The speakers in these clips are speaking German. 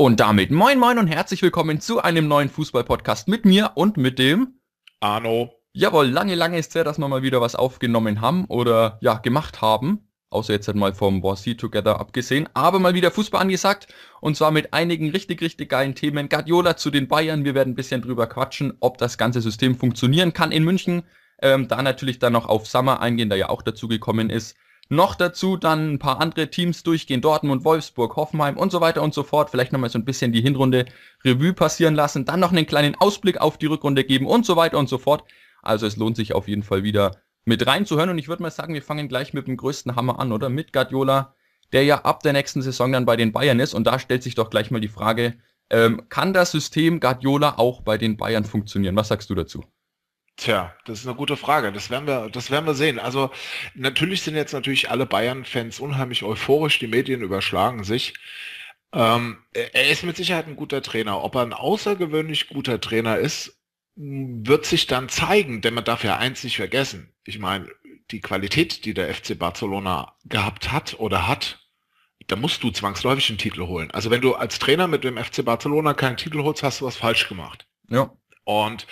Und damit moin moin und herzlich willkommen zu einem neuen Fußball-Podcast mit mir und mit dem Arno. Jawohl, lange, lange ist es her, dass wir mal wieder was aufgenommen haben oder ja, gemacht haben. Außer jetzt halt mal vom See Together abgesehen. Aber mal wieder Fußball angesagt. Und zwar mit einigen richtig, richtig geilen Themen. Guardiola zu den Bayern. Wir werden ein bisschen drüber quatschen, ob das ganze System funktionieren kann in München. Ähm, da natürlich dann noch auf Summer eingehen, der ja auch dazu gekommen ist. Noch dazu dann ein paar andere Teams durchgehen, Dortmund, Wolfsburg, Hoffenheim und so weiter und so fort. Vielleicht nochmal so ein bisschen die Hinrunde Revue passieren lassen, dann noch einen kleinen Ausblick auf die Rückrunde geben und so weiter und so fort. Also es lohnt sich auf jeden Fall wieder mit reinzuhören und ich würde mal sagen, wir fangen gleich mit dem größten Hammer an, oder? Mit Guardiola, der ja ab der nächsten Saison dann bei den Bayern ist und da stellt sich doch gleich mal die Frage, ähm, kann das System Guardiola auch bei den Bayern funktionieren? Was sagst du dazu? Tja, das ist eine gute Frage. Das werden wir, das werden wir sehen. Also natürlich sind jetzt natürlich alle Bayern-Fans unheimlich euphorisch. Die Medien überschlagen sich. Ähm, er ist mit Sicherheit ein guter Trainer. Ob er ein außergewöhnlich guter Trainer ist, wird sich dann zeigen, denn man darf ja eins nicht vergessen. Ich meine, die Qualität, die der FC Barcelona gehabt hat oder hat, da musst du zwangsläufig einen Titel holen. Also wenn du als Trainer mit dem FC Barcelona keinen Titel holst, hast du was falsch gemacht. Ja. Und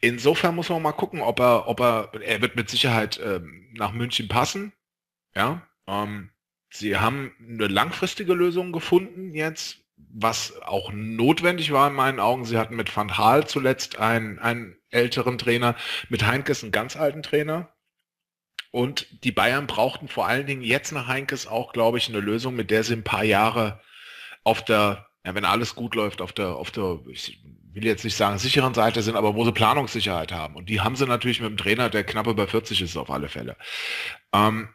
insofern muss man mal gucken, ob er, ob er, er wird mit Sicherheit ähm, nach München passen. Ja, ähm, sie haben eine langfristige Lösung gefunden jetzt, was auch notwendig war in meinen Augen. Sie hatten mit Van Gaal zuletzt einen, einen älteren Trainer, mit Heinkes einen ganz alten Trainer. Und die Bayern brauchten vor allen Dingen jetzt nach Heinkes auch, glaube ich, eine Lösung, mit der sie ein paar Jahre auf der, ja, wenn alles gut läuft, auf der, auf der, ich will jetzt nicht sagen sicheren Seite sind, aber wo sie Planungssicherheit haben. Und die haben sie natürlich mit dem Trainer, der knapp über 40 ist auf alle Fälle. Ähm,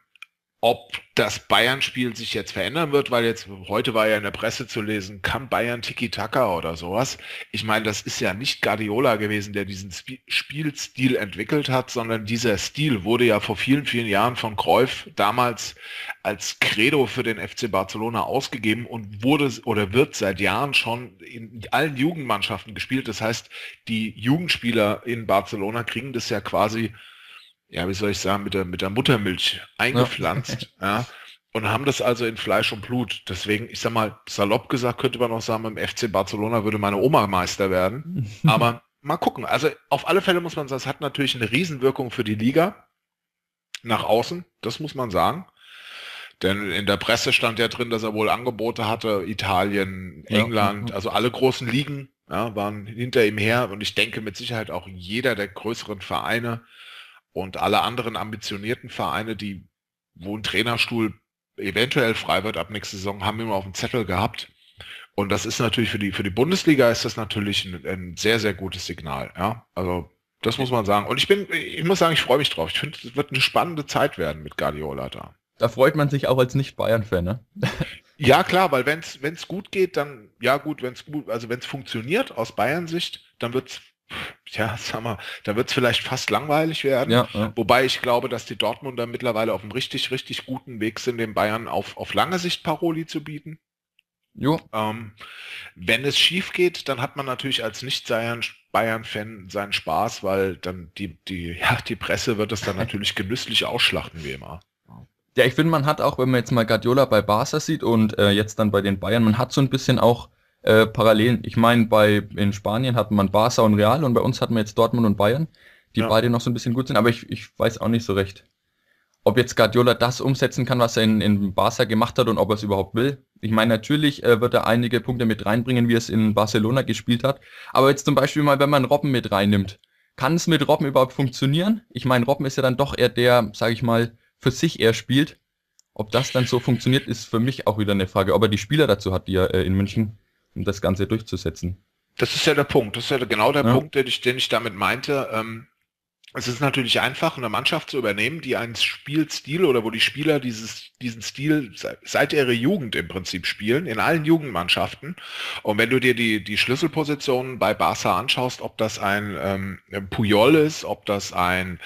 ob das Bayern-Spiel sich jetzt verändern wird, weil jetzt heute war ja in der Presse zu lesen, kann Bayern Tiki-Taka oder sowas. Ich meine, das ist ja nicht Guardiola gewesen, der diesen Sp Spielstil entwickelt hat, sondern dieser Stil wurde ja vor vielen, vielen Jahren von Cruyff damals als Credo für den FC Barcelona ausgegeben und wurde oder wird seit Jahren schon in allen Jugendmannschaften gespielt. Das heißt, die Jugendspieler in Barcelona kriegen das ja quasi ja, wie soll ich sagen, mit der, mit der Muttermilch eingepflanzt, ja. ja. Und haben das also in Fleisch und Blut. Deswegen, ich sag mal, salopp gesagt, könnte man noch sagen, im FC Barcelona würde meine Oma Meister werden. Aber mal gucken. Also auf alle Fälle muss man sagen, es hat natürlich eine Riesenwirkung für die Liga nach außen, das muss man sagen. Denn in der Presse stand ja drin, dass er wohl Angebote hatte, Italien, England, ja. also alle großen Ligen ja, waren hinter ihm her. Und ich denke mit Sicherheit auch jeder der größeren Vereine und alle anderen ambitionierten Vereine, die, wo ein Trainerstuhl eventuell frei wird ab nächster Saison, haben immer auf dem Zettel gehabt. Und das ist natürlich für die, für die Bundesliga ist das natürlich ein, ein sehr, sehr gutes Signal. Ja, also das muss man sagen. Und ich bin, ich muss sagen, ich freue mich drauf. Ich finde, es wird eine spannende Zeit werden mit Guardiola da. Da freut man sich auch als Nicht-Bayern-Fan, ne? ja, klar, weil wenn es gut geht, dann, ja gut, wenn es gut, also wenn es funktioniert aus Bayern-Sicht, dann wird es ja, sag mal, da wird es vielleicht fast langweilig werden. Ja, ja. Wobei ich glaube, dass die Dortmunder mittlerweile auf einem richtig, richtig guten Weg sind, den Bayern auf, auf lange Sicht Paroli zu bieten. Jo. Ähm, wenn es schief geht, dann hat man natürlich als Nicht-Bayern-Fan seinen Spaß, weil dann die, die, ja, die Presse wird es dann natürlich genüsslich ausschlachten, wie immer. Ja, ich finde, man hat auch, wenn man jetzt mal Guardiola bei Barca sieht und äh, jetzt dann bei den Bayern, man hat so ein bisschen auch äh, Parallelen. Ich meine, bei in Spanien hat man Barca und Real und bei uns hatten wir jetzt Dortmund und Bayern, die ja. beide noch so ein bisschen gut sind, aber ich, ich weiß auch nicht so recht, ob jetzt Guardiola das umsetzen kann, was er in, in Barca gemacht hat und ob er es überhaupt will. Ich meine, natürlich äh, wird er einige Punkte mit reinbringen, wie es in Barcelona gespielt hat. Aber jetzt zum Beispiel mal, wenn man Robben mit reinnimmt, kann es mit Robben überhaupt funktionieren? Ich meine, Robben ist ja dann doch eher der, sage ich mal, für sich eher spielt. Ob das dann so funktioniert, ist für mich auch wieder eine Frage. Ob er die Spieler dazu hat, die er äh, in München um das Ganze durchzusetzen. Das ist ja der Punkt. Das ist ja genau der ja. Punkt, den ich, den ich damit meinte. Ähm, es ist natürlich einfach, eine Mannschaft zu übernehmen, die einen Spielstil oder wo die Spieler dieses, diesen Stil seit ihrer Jugend im Prinzip spielen, in allen Jugendmannschaften. Und wenn du dir die, die Schlüsselpositionen bei Barca anschaust, ob das ein ähm, Puyol ist, ob das ein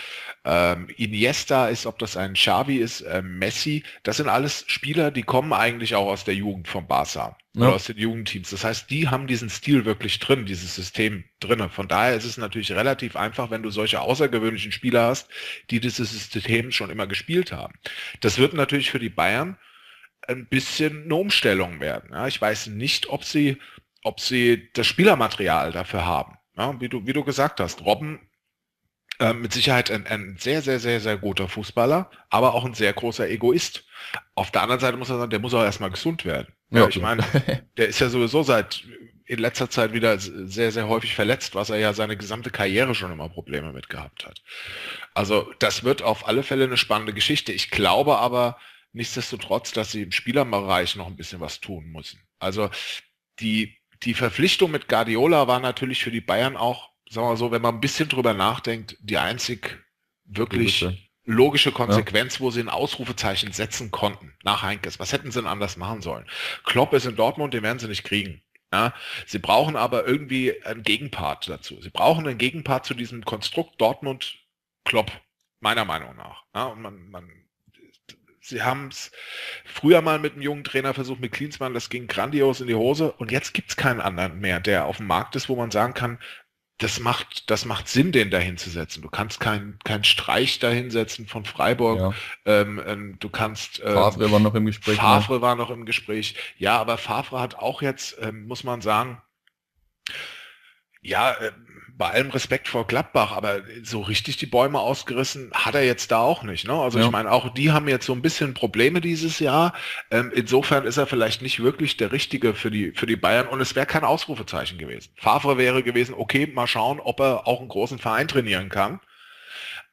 ähm, Iniesta ist, ob das ein Xavi ist, äh, Messi, das sind alles Spieler, die kommen eigentlich auch aus der Jugend von Barca ja. oder aus den Jugendteams. Das heißt, die haben diesen Stil wirklich drin, dieses System drin. Von daher ist es natürlich relativ einfach, wenn du solche außergewöhnlichen Spieler hast, die dieses System schon immer gespielt haben. Das wird natürlich für die Bayern ein bisschen eine Umstellung werden. Ja, ich weiß nicht, ob sie, ob sie das Spielermaterial dafür haben. Ja, wie, du, wie du gesagt hast, Robben äh, mit Sicherheit ein, ein sehr, sehr, sehr, sehr guter Fußballer, aber auch ein sehr großer Egoist. Auf der anderen Seite muss er sagen, der muss auch erstmal gesund werden. Ja, ja ich meine, der ist ja sowieso seit in letzter Zeit wieder sehr, sehr häufig verletzt, was er ja seine gesamte Karriere schon immer Probleme mit gehabt hat. Also das wird auf alle Fälle eine spannende Geschichte. Ich glaube aber nichtsdestotrotz, dass sie im Spielerbereich noch ein bisschen was tun müssen. Also die, die Verpflichtung mit Guardiola war natürlich für die Bayern auch, sagen wir mal so, wenn man ein bisschen drüber nachdenkt, die einzig wirklich logische, logische Konsequenz, ja. wo sie ein Ausrufezeichen setzen konnten nach Heinkes. Was hätten sie denn anders machen sollen? Klopp ist in Dortmund, den werden sie nicht kriegen. Ja, sie brauchen aber irgendwie einen Gegenpart dazu. Sie brauchen einen Gegenpart zu diesem Konstrukt Dortmund Klopp, meiner Meinung nach. Ja, und man, man, sie haben es früher mal mit einem jungen Trainer versucht, mit Klinsmann, das ging grandios in die Hose und jetzt gibt es keinen anderen mehr, der auf dem Markt ist, wo man sagen kann, das macht, das macht Sinn, den da hinzusetzen. Du kannst keinen kein Streich da hinsetzen von Freiburg. Ja. Ähm, ähm, du kannst. Ähm, Favre war noch im Gespräch. Ne? Favre ne? war noch im Gespräch. Ja, aber Favre hat auch jetzt, ähm, muss man sagen, ja, äh, bei allem Respekt vor Gladbach, aber so richtig die Bäume ausgerissen hat er jetzt da auch nicht. Ne? Also ja. ich meine, auch die haben jetzt so ein bisschen Probleme dieses Jahr. Ähm, insofern ist er vielleicht nicht wirklich der Richtige für die, für die Bayern und es wäre kein Ausrufezeichen gewesen. Favre wäre gewesen, okay, mal schauen, ob er auch einen großen Verein trainieren kann.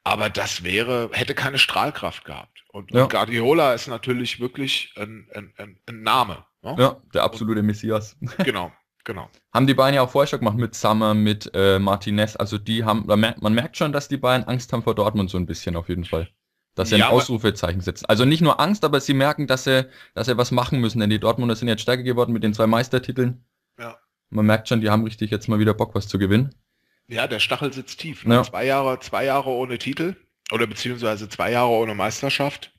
Aber das wäre, hätte keine Strahlkraft gehabt. Und, ja. und Guardiola ist natürlich wirklich ein, ein, ein, Name. Ne? Ja, der absolute Messias. Genau. Genau. Haben die Bayern ja auch vorher schon gemacht mit Summer, mit äh, Martinez. Also die haben, man merkt schon, dass die Bayern Angst haben vor Dortmund so ein bisschen auf jeden Fall. Dass sie ja, ein Ausrufezeichen setzen. Also nicht nur Angst, aber sie merken, dass sie, dass sie was machen müssen, denn die Dortmunder sind jetzt stärker geworden mit den zwei Meistertiteln. Ja. Man merkt schon, die haben richtig jetzt mal wieder Bock, was zu gewinnen. Ja, der Stachel sitzt tief. Ne? Ja. Zwei Jahre, zwei Jahre ohne Titel oder beziehungsweise zwei Jahre ohne Meisterschaft.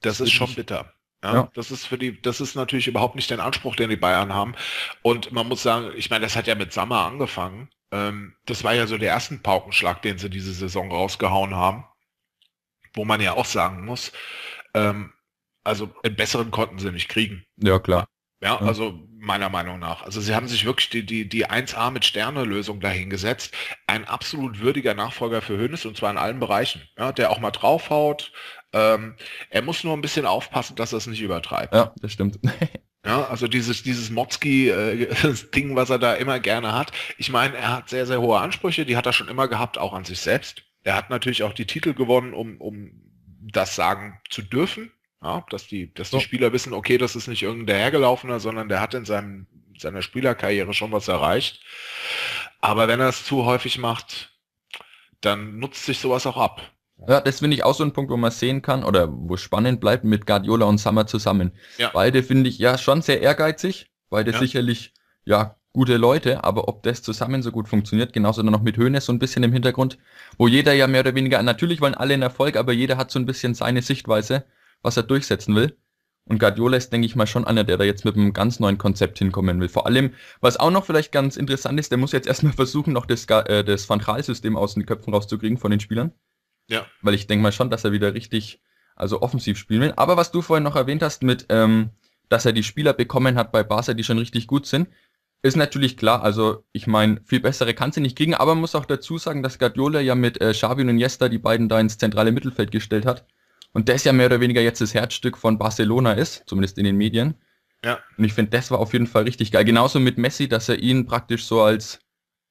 Das, das ist schon bitter. Ja, ja, Das ist für die, das ist natürlich überhaupt nicht der Anspruch, den die Bayern haben. Und man muss sagen, ich meine, das hat ja mit Sommer angefangen. Ähm, das war ja so der ersten Paukenschlag, den sie diese Saison rausgehauen haben. Wo man ja auch sagen muss, ähm, also einen besseren konnten sie nicht kriegen. Ja, klar. Ja, also meiner Meinung nach. Also sie haben sich wirklich die, die, die 1A mit Sterne-Lösung dahingesetzt. Ein absolut würdiger Nachfolger für Hönes und zwar in allen Bereichen. Ja, der auch mal draufhaut, ähm, er muss nur ein bisschen aufpassen, dass er es nicht übertreibt. Ja, das stimmt. Ja, also dieses, dieses Motzki-Ding, äh, was er da immer gerne hat. Ich meine, er hat sehr, sehr hohe Ansprüche, die hat er schon immer gehabt, auch an sich selbst. Er hat natürlich auch die Titel gewonnen, um, um das sagen zu dürfen. Ja, dass die, dass die Spieler wissen, okay, das ist nicht irgendein Hergelaufener, sondern der hat in seinem, seiner Spielerkarriere schon was erreicht. Aber wenn er es zu häufig macht, dann nutzt sich sowas auch ab. Ja, das finde ich auch so ein Punkt, wo man sehen kann oder wo spannend bleibt mit Guardiola und Summer zusammen. Ja. Beide finde ich ja schon sehr ehrgeizig, beide ja. sicherlich ja gute Leute, aber ob das zusammen so gut funktioniert, genauso dann noch mit Höhnes so ein bisschen im Hintergrund, wo jeder ja mehr oder weniger, natürlich wollen alle einen Erfolg, aber jeder hat so ein bisschen seine Sichtweise, was er durchsetzen will. Und Guardiola ist, denke ich mal, schon einer, der da jetzt mit einem ganz neuen Konzept hinkommen will. Vor allem, was auch noch vielleicht ganz interessant ist, der muss jetzt erstmal versuchen, noch das, äh, das Van Gaal-System aus den Köpfen rauszukriegen von den Spielern. Ja. Weil ich denke mal schon, dass er wieder richtig, also offensiv spielen will. Aber was du vorhin noch erwähnt hast mit, ähm, dass er die Spieler bekommen hat bei Barca, die schon richtig gut sind, ist natürlich klar. Also ich meine, viel bessere kann sie nicht kriegen, aber man muss auch dazu sagen, dass Guardiola ja mit äh, Xavi und Iniesta die beiden da ins zentrale Mittelfeld gestellt hat. Und das ja mehr oder weniger jetzt das Herzstück von Barcelona ist, zumindest in den Medien. Ja. Und ich finde, das war auf jeden Fall richtig geil. Genauso mit Messi, dass er ihn praktisch so als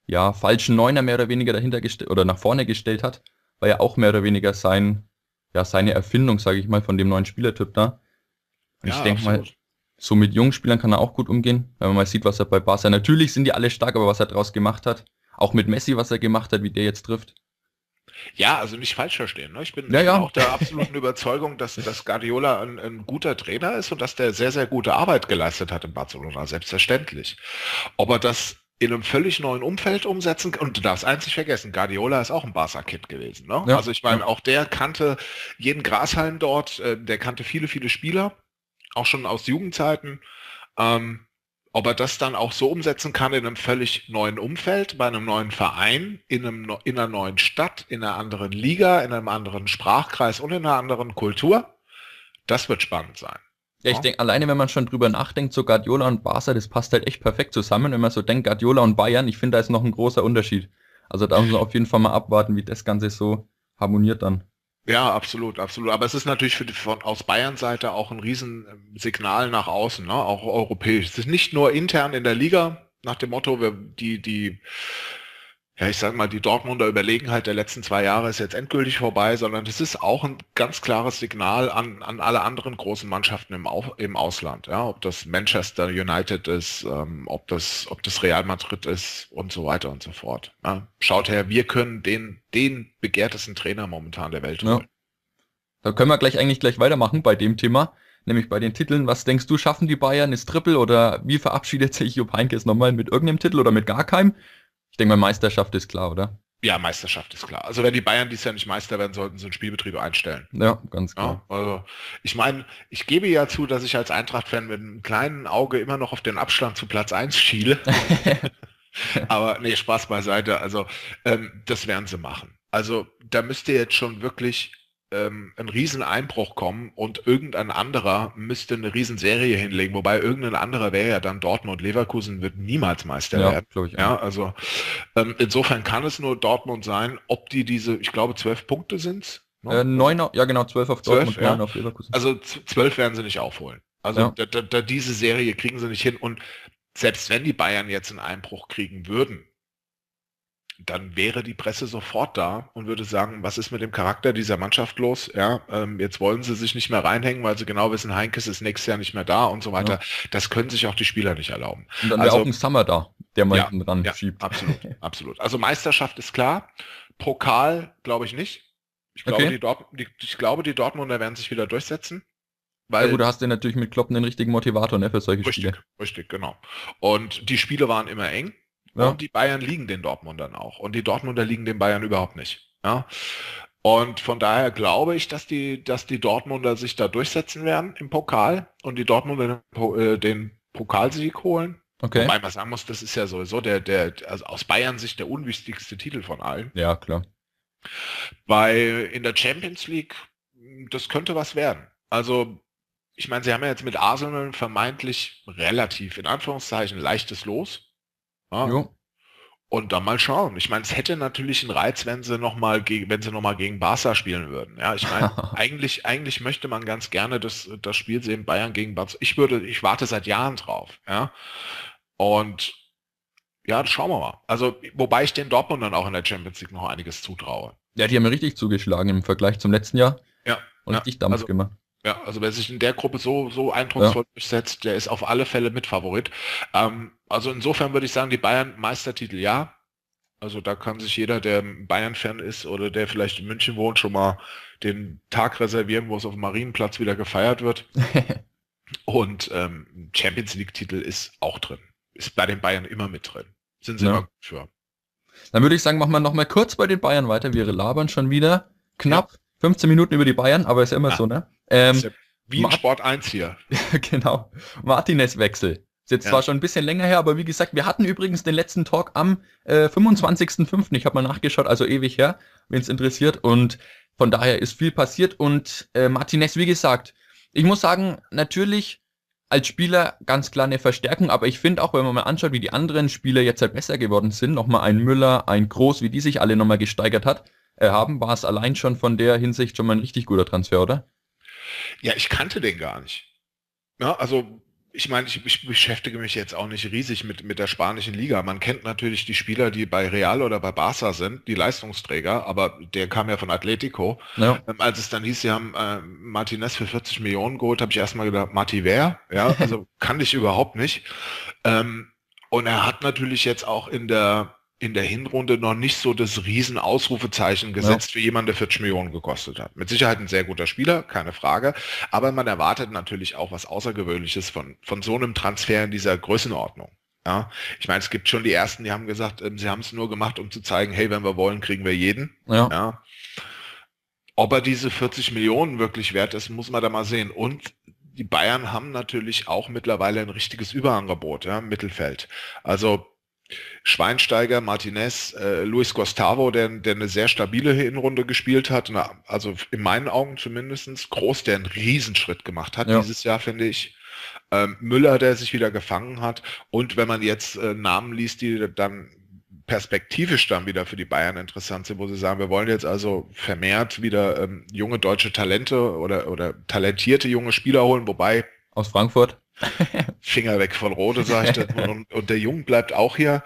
ja, falschen Neuner mehr oder weniger dahinter gestellt oder nach vorne gestellt hat war ja auch mehr oder weniger sein, ja, seine Erfindung, sage ich mal, von dem neuen Spielertyp da. Und ja, ich denke mal, so mit jungen Spielern kann er auch gut umgehen, wenn man mal sieht, was er bei Barca, natürlich sind die alle stark, aber was er daraus gemacht hat, auch mit Messi, was er gemacht hat, wie der jetzt trifft. Ja, also nicht falsch verstehen. Ne? Ich bin, ja, ja. auch der absoluten Überzeugung, dass, dass Guardiola ein, ein, guter Trainer ist und dass der sehr, sehr gute Arbeit geleistet hat in Barcelona, selbstverständlich. Ob er das in einem völlig neuen Umfeld umsetzen. Und du darfst eins nicht vergessen, Guardiola ist auch ein Barca-Kid gewesen. Ne? Ja. Also ich meine, auch der kannte jeden Grashalm dort, äh, der kannte viele, viele Spieler, auch schon aus Jugendzeiten. Ähm, ob er das dann auch so umsetzen kann in einem völlig neuen Umfeld, bei einem neuen Verein, in, einem, in einer neuen Stadt, in einer anderen Liga, in einem anderen Sprachkreis und in einer anderen Kultur, das wird spannend sein. Ja, ich denke, alleine wenn man schon drüber nachdenkt, so Guardiola und Barca, das passt halt echt perfekt zusammen. Wenn man so denkt, Guardiola und Bayern, ich finde, da ist noch ein großer Unterschied. Also da muss man auf jeden Fall mal abwarten, wie das Ganze so harmoniert dann. Ja, absolut, absolut. Aber es ist natürlich für die, von, aus Bayern Seite auch ein Riesensignal nach außen, ne? auch europäisch. Es ist nicht nur intern in der Liga, nach dem Motto, wir, die, die ja, ich sag mal, die Dortmunder Überlegenheit der letzten zwei Jahre ist jetzt endgültig vorbei, sondern es ist auch ein ganz klares Signal an, an alle anderen großen Mannschaften im, Au im Ausland. Ja, ob das Manchester United ist, ähm, ob, das, ob das Real Madrid ist und so weiter und so fort. Ja, schaut her, wir können den, den begehrtesten Trainer momentan der Welt holen. Ja. Da können wir gleich eigentlich gleich weitermachen bei dem Thema, nämlich bei den Titeln. Was denkst du, schaffen die Bayern das Triple oder wie verabschiedet sich Jupp Heynckes nochmal mit irgendeinem Titel oder mit gar keinem? Ich denke mal, Meisterschaft ist klar, oder? Ja, Meisterschaft ist klar. Also wenn die Bayern dies Jahr nicht Meister werden, sollten sie einen Spielbetrieb einstellen. Ja, ganz klar. Ja, also ich meine, ich gebe ja zu, dass ich als Eintracht-Fan mit einem kleinen Auge immer noch auf den Abstand zu Platz 1 schiele. Aber nee, Spaß beiseite. Also ähm, das werden sie machen. Also da müsste jetzt schon wirklich ähm, ein Rieseneinbruch kommen und irgendein anderer müsste eine Riesenserie hinlegen, wobei irgendein anderer wäre ja dann Dortmund. Leverkusen wird niemals Meister ja, werden. Ich, ja, also ähm, insofern kann es nur Dortmund sein, ob die diese, ich glaube, zwölf Punkte sind. Ne? Äh, neun, ja genau, zwölf auf Dortmund, neun ja. auf Leverkusen. Also zwölf werden sie nicht aufholen. Also ja. da, da, da diese Serie kriegen sie nicht hin und selbst wenn die Bayern jetzt einen Einbruch kriegen würden, dann wäre die Presse sofort da und würde sagen, was ist mit dem Charakter dieser Mannschaft los? Ja, ähm, jetzt wollen sie sich nicht mehr reinhängen, weil sie genau wissen, Heinkes ist nächstes Jahr nicht mehr da und so weiter. Ja. Das können sich auch die Spieler nicht erlauben. Und dann also, wäre auch ein Summer da, der mal ja, hinten dran ja, schiebt. Absolut, absolut. Also Meisterschaft ist klar. Pokal glaube ich nicht. Ich glaube, okay. die Dort die, ich glaube, die Dortmunder werden sich wieder durchsetzen. Weil, ja gut, du hast ja natürlich mit Kloppen den richtigen Motivator ne, für solche richtig, Spiele. Richtig, genau. Und die Spiele waren immer eng. Ja. Und die Bayern liegen den Dortmundern auch. Und die Dortmunder liegen den Bayern überhaupt nicht. Ja. Und von daher glaube ich, dass die, dass die Dortmunder sich da durchsetzen werden im Pokal und die Dortmunder den, äh, Pokalsieg holen. Okay. Wobei man sagen muss, das ist ja sowieso der, der, also aus Bayern Sicht der unwichtigste Titel von allen. Ja, klar. Weil in der Champions League, das könnte was werden. Also, ich meine, sie haben ja jetzt mit Arsenal vermeintlich relativ, in Anführungszeichen, leichtes Los. Ja. Und dann mal schauen. Ich meine, es hätte natürlich einen Reiz, wenn sie noch mal gegen, wenn sie noch mal gegen Barca spielen würden. Ja, ich meine, eigentlich, eigentlich möchte man ganz gerne das, das Spiel sehen, Bayern gegen Barca. Ich würde, ich warte seit Jahren drauf. Ja, und ja, schauen wir mal. Also, wobei ich den Dortmund dann auch in der Champions League noch einiges zutraue. Ja, die haben mir richtig zugeschlagen im Vergleich zum letzten Jahr. Ja. Und ja, richtig Dampf also, gemacht. Ja, also wer sich in der Gruppe so, so eindrucksvoll ja. durchsetzt, der ist auf alle Fälle Mitfavorit. Ähm, also insofern würde ich sagen, die Bayern Meistertitel ja. Also da kann sich jeder, der Bayern-Fan ist oder der vielleicht in München wohnt, schon mal den Tag reservieren, wo es auf dem Marienplatz wieder gefeiert wird. Und ähm, Champions League-Titel ist auch drin. Ist bei den Bayern immer mit drin. Sind sie ja. immer gut für. Dann würde ich sagen, machen wir noch mal kurz bei den Bayern weiter. Wir labern schon wieder knapp ja. 15 Minuten über die Bayern, aber ist ja immer ja. so, ne? Ähm, ja wie in Sport 1 hier. genau. Martinez-Wechsel. Ist jetzt ja. zwar schon ein bisschen länger her, aber wie gesagt, wir hatten übrigens den letzten Talk am äh, 25.05. Ich habe mal nachgeschaut, also ewig her, wenn es interessiert. Und von daher ist viel passiert. Und äh, Martinez, wie gesagt, ich muss sagen, natürlich als Spieler ganz klar eine Verstärkung, aber ich finde auch, wenn man mal anschaut, wie die anderen Spieler jetzt halt besser geworden sind, nochmal ein Müller, ein Groß, wie die sich alle nochmal gesteigert hat, haben, war es allein schon von der Hinsicht schon mal ein richtig guter Transfer, oder? Ja, ich kannte den gar nicht. Ja, also ich meine, ich, ich, beschäftige mich jetzt auch nicht riesig mit, mit der spanischen Liga. Man kennt natürlich die Spieler, die bei Real oder bei Barca sind, die Leistungsträger, aber der kam ja von Atletico. Ja. Ähm, als es dann hieß, sie haben äh, Martinez für 40 Millionen geholt, habe ich erstmal gedacht, Marti wer? Ja, also kann ich überhaupt nicht. Ähm, und er hat natürlich jetzt auch in der in der Hinrunde noch nicht so das Riesen-Ausrufezeichen gesetzt ja. für jemanden, der 40 Millionen gekostet hat. Mit Sicherheit ein sehr guter Spieler, keine Frage. Aber man erwartet natürlich auch was Außergewöhnliches von, von so einem Transfer in dieser Größenordnung. Ja, ich meine, es gibt schon die ersten, die haben gesagt, ähm, sie haben es nur gemacht, um zu zeigen, hey, wenn wir wollen, kriegen wir jeden. Ja. ja. Ob er diese 40 Millionen wirklich wert ist, muss man da mal sehen. Und die Bayern haben natürlich auch mittlerweile ein richtiges Überangebot, ja, im Mittelfeld. Also Schweinsteiger, Martinez, äh, Luis Gustavo, der, der eine sehr stabile Hinrunde gespielt hat, na, also in meinen Augen zumindestens Groß, der einen Riesenschritt gemacht hat ja. dieses Jahr, finde ich. Ähm, Müller, der sich wieder gefangen hat. Und wenn man jetzt äh, Namen liest, die dann perspektivisch dann wieder für die Bayern interessant sind, wo sie sagen, wir wollen jetzt also vermehrt wieder ähm, junge deutsche Talente oder, oder talentierte junge Spieler holen, wobei aus Frankfurt. Finger weg von Rode, sag ich das. Und, und der Jung bleibt auch hier.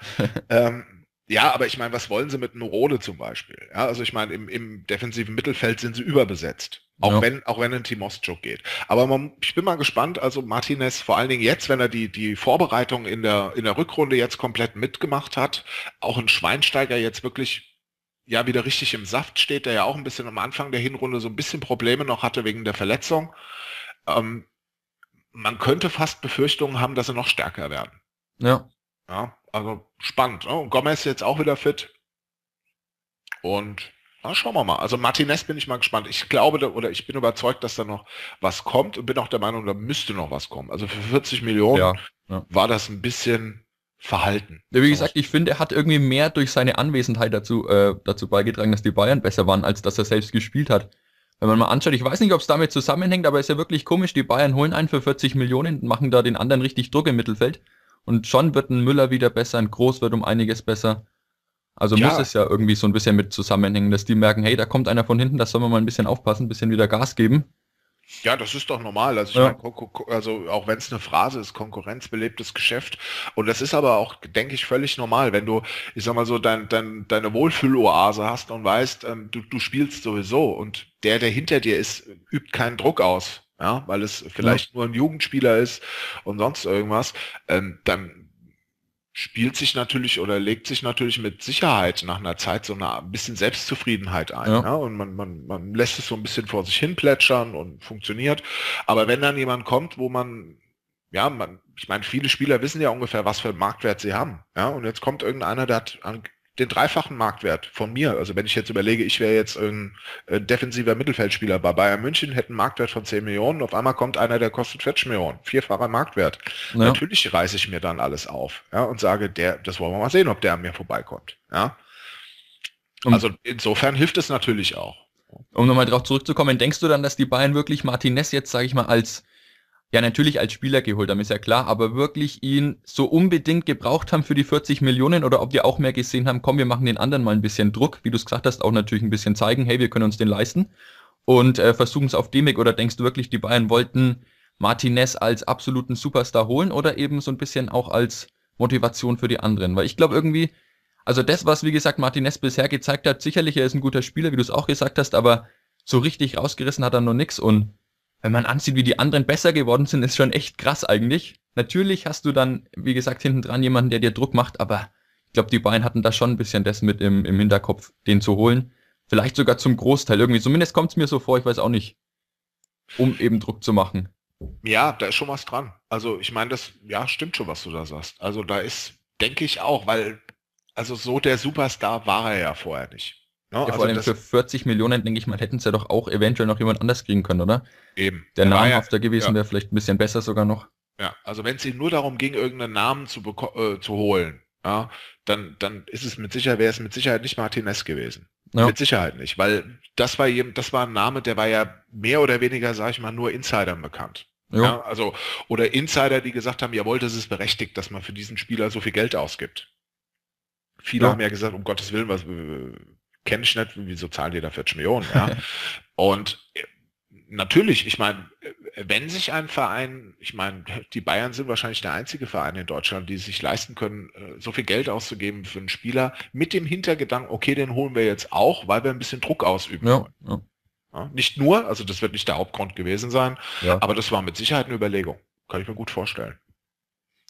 Ähm, ja, aber ich meine, was wollen sie mit einem Rode zum Beispiel? Ja, also ich meine, im, im defensiven Mittelfeld sind sie überbesetzt. Auch ja. wenn, auch wenn ein Timostjo geht. Aber man, ich bin mal gespannt, also Martinez, vor allen Dingen jetzt, wenn er die, die Vorbereitung in der, in der Rückrunde jetzt komplett mitgemacht hat, auch ein Schweinsteiger jetzt wirklich ja wieder richtig im Saft steht, der ja auch ein bisschen am Anfang der Hinrunde so ein bisschen Probleme noch hatte wegen der Verletzung. Ähm, man könnte fast Befürchtungen haben, dass sie noch stärker werden. Ja. Ja, also spannend. Oh, Gomez jetzt auch wieder fit. Und na, schauen wir mal. Also Martinez bin ich mal gespannt. Ich glaube oder ich bin überzeugt, dass da noch was kommt und bin auch der Meinung, da müsste noch was kommen. Also für 40 Millionen ja, ja. war das ein bisschen verhalten. Ja, wie gesagt, ich finde, er hat irgendwie mehr durch seine Anwesenheit dazu, äh, dazu beigetragen, dass die Bayern besser waren, als dass er selbst gespielt hat. Wenn man mal anschaut, ich weiß nicht, ob es damit zusammenhängt, aber es ist ja wirklich komisch, die Bayern holen einen für 40 Millionen, machen da den anderen richtig Druck im Mittelfeld. Und schon wird ein Müller wieder besser, ein Groß wird um einiges besser. Also ja. muss es ja irgendwie so ein bisschen mit zusammenhängen, dass die merken, hey, da kommt einer von hinten, das soll man mal ein bisschen aufpassen, ein bisschen wieder Gas geben. Ja, das ist doch normal. Also, ja. meine, also auch wenn es eine Phrase ist, konkurrenzbelebtes Geschäft. Und das ist aber auch, denke ich, völlig normal, wenn du, ich sag mal so, dein, dein, deine Wohlfühloase hast und weißt, ähm, du, du spielst sowieso und der, der hinter dir ist, übt keinen Druck aus. Ja, weil es vielleicht ja. nur ein Jugendspieler ist und sonst irgendwas, ähm, dann spielt sich natürlich oder legt sich natürlich mit Sicherheit nach einer Zeit so eine ein bisschen Selbstzufriedenheit ein. Ja. ja. Und man, man, man lässt es so ein bisschen vor sich hin plätschern und funktioniert. Aber wenn dann jemand kommt, wo man, ja, man, ich meine, viele Spieler wissen ja ungefähr, was für einen Marktwert sie haben. Ja, und jetzt kommt irgendeiner, der hat den dreifachen Marktwert von mir. Also wenn ich jetzt überlege, ich wäre jetzt ein, ein, defensiver Mittelfeldspieler bei Bayern München, hätte einen Marktwert von 10 Millionen, auf einmal kommt einer, der kostet 40 Millionen, vierfacher Marktwert. Ja. Natürlich reiße ich mir dann alles auf ja, und sage, der, das wollen wir mal sehen, ob der an mir vorbeikommt. Ja? Also insofern hilft es natürlich auch. Um nochmal darauf zurückzukommen, denkst du dann, dass die Bayern wirklich Martinez jetzt, sage ich mal, als ja natürlich als Spieler geholt haben, ist ja klar, aber wirklich ihn so unbedingt gebraucht haben für die 40 Millionen oder ob wir auch mehr gesehen haben, komm, wir machen den anderen mal ein bisschen Druck, wie du es gesagt hast, auch natürlich ein bisschen zeigen, hey, wir können uns den leisten und äh, versuchen es auf dem Weg. Oder denkst du wirklich, die Bayern wollten Martinez als absoluten Superstar holen oder eben so ein bisschen auch als Motivation für die anderen, weil ich glaube irgendwie, also das, was wie gesagt Martinez bisher gezeigt hat, sicherlich er ist ein guter Spieler, wie du es auch gesagt hast, aber so richtig rausgerissen hat er noch nix und wenn man ansieht, wie die anderen besser geworden sind, ist schon echt krass eigentlich. Natürlich hast du dann, wie gesagt, hinten dran jemanden, der dir Druck macht, aber ich glaube, die beiden hatten da schon ein bisschen das mit im, im Hinterkopf, den zu holen. Vielleicht sogar zum Großteil irgendwie. Zumindest kommt es mir so vor, ich weiß auch nicht. Um eben Druck zu machen. Ja, da ist schon was dran. Also ich meine, das, ja, stimmt schon, was du da sagst. Also da ist, denke ich auch, weil, also so der Superstar war er ja vorher nicht. Ja, ja, vor also allem für 40 Millionen, denke ich mal, hätten sie ja doch auch eventuell noch jemand anders kriegen können, oder? Eben. Der, der namhafter ja, gewesen ja. wäre vielleicht ein bisschen besser sogar noch. Ja, also wenn es ihnen nur darum ging, irgendeinen Namen zu, äh, zu holen, ja, dann, dann ist es mit Sicherheit, wäre es mit Sicherheit nicht Martinez gewesen. Ja. Mit Sicherheit nicht, weil das war eben, das war ein Name, der war ja mehr oder weniger, sage ich mal, nur Insidern bekannt. Ja, also, oder Insider, die gesagt haben, jawohl, das ist berechtigt, dass man für diesen Spieler so viel Geld ausgibt. Viele haben ja gesagt, um Gottes Willen, was, kenne ich nicht, wieso zahlen die da 40 Millionen? Ja? Und äh, natürlich, ich meine, wenn sich ein Verein, ich meine, die Bayern sind wahrscheinlich der einzige Verein in Deutschland, die sich leisten können, äh, so viel Geld auszugeben für einen Spieler, mit dem Hintergedanken, okay, den holen wir jetzt auch, weil wir ein bisschen Druck ausüben ja, wollen. Ja. Ja, nicht nur, also das wird nicht der Hauptgrund gewesen sein, aber das war mit Sicherheit eine Überlegung. Kann ich mir gut vorstellen.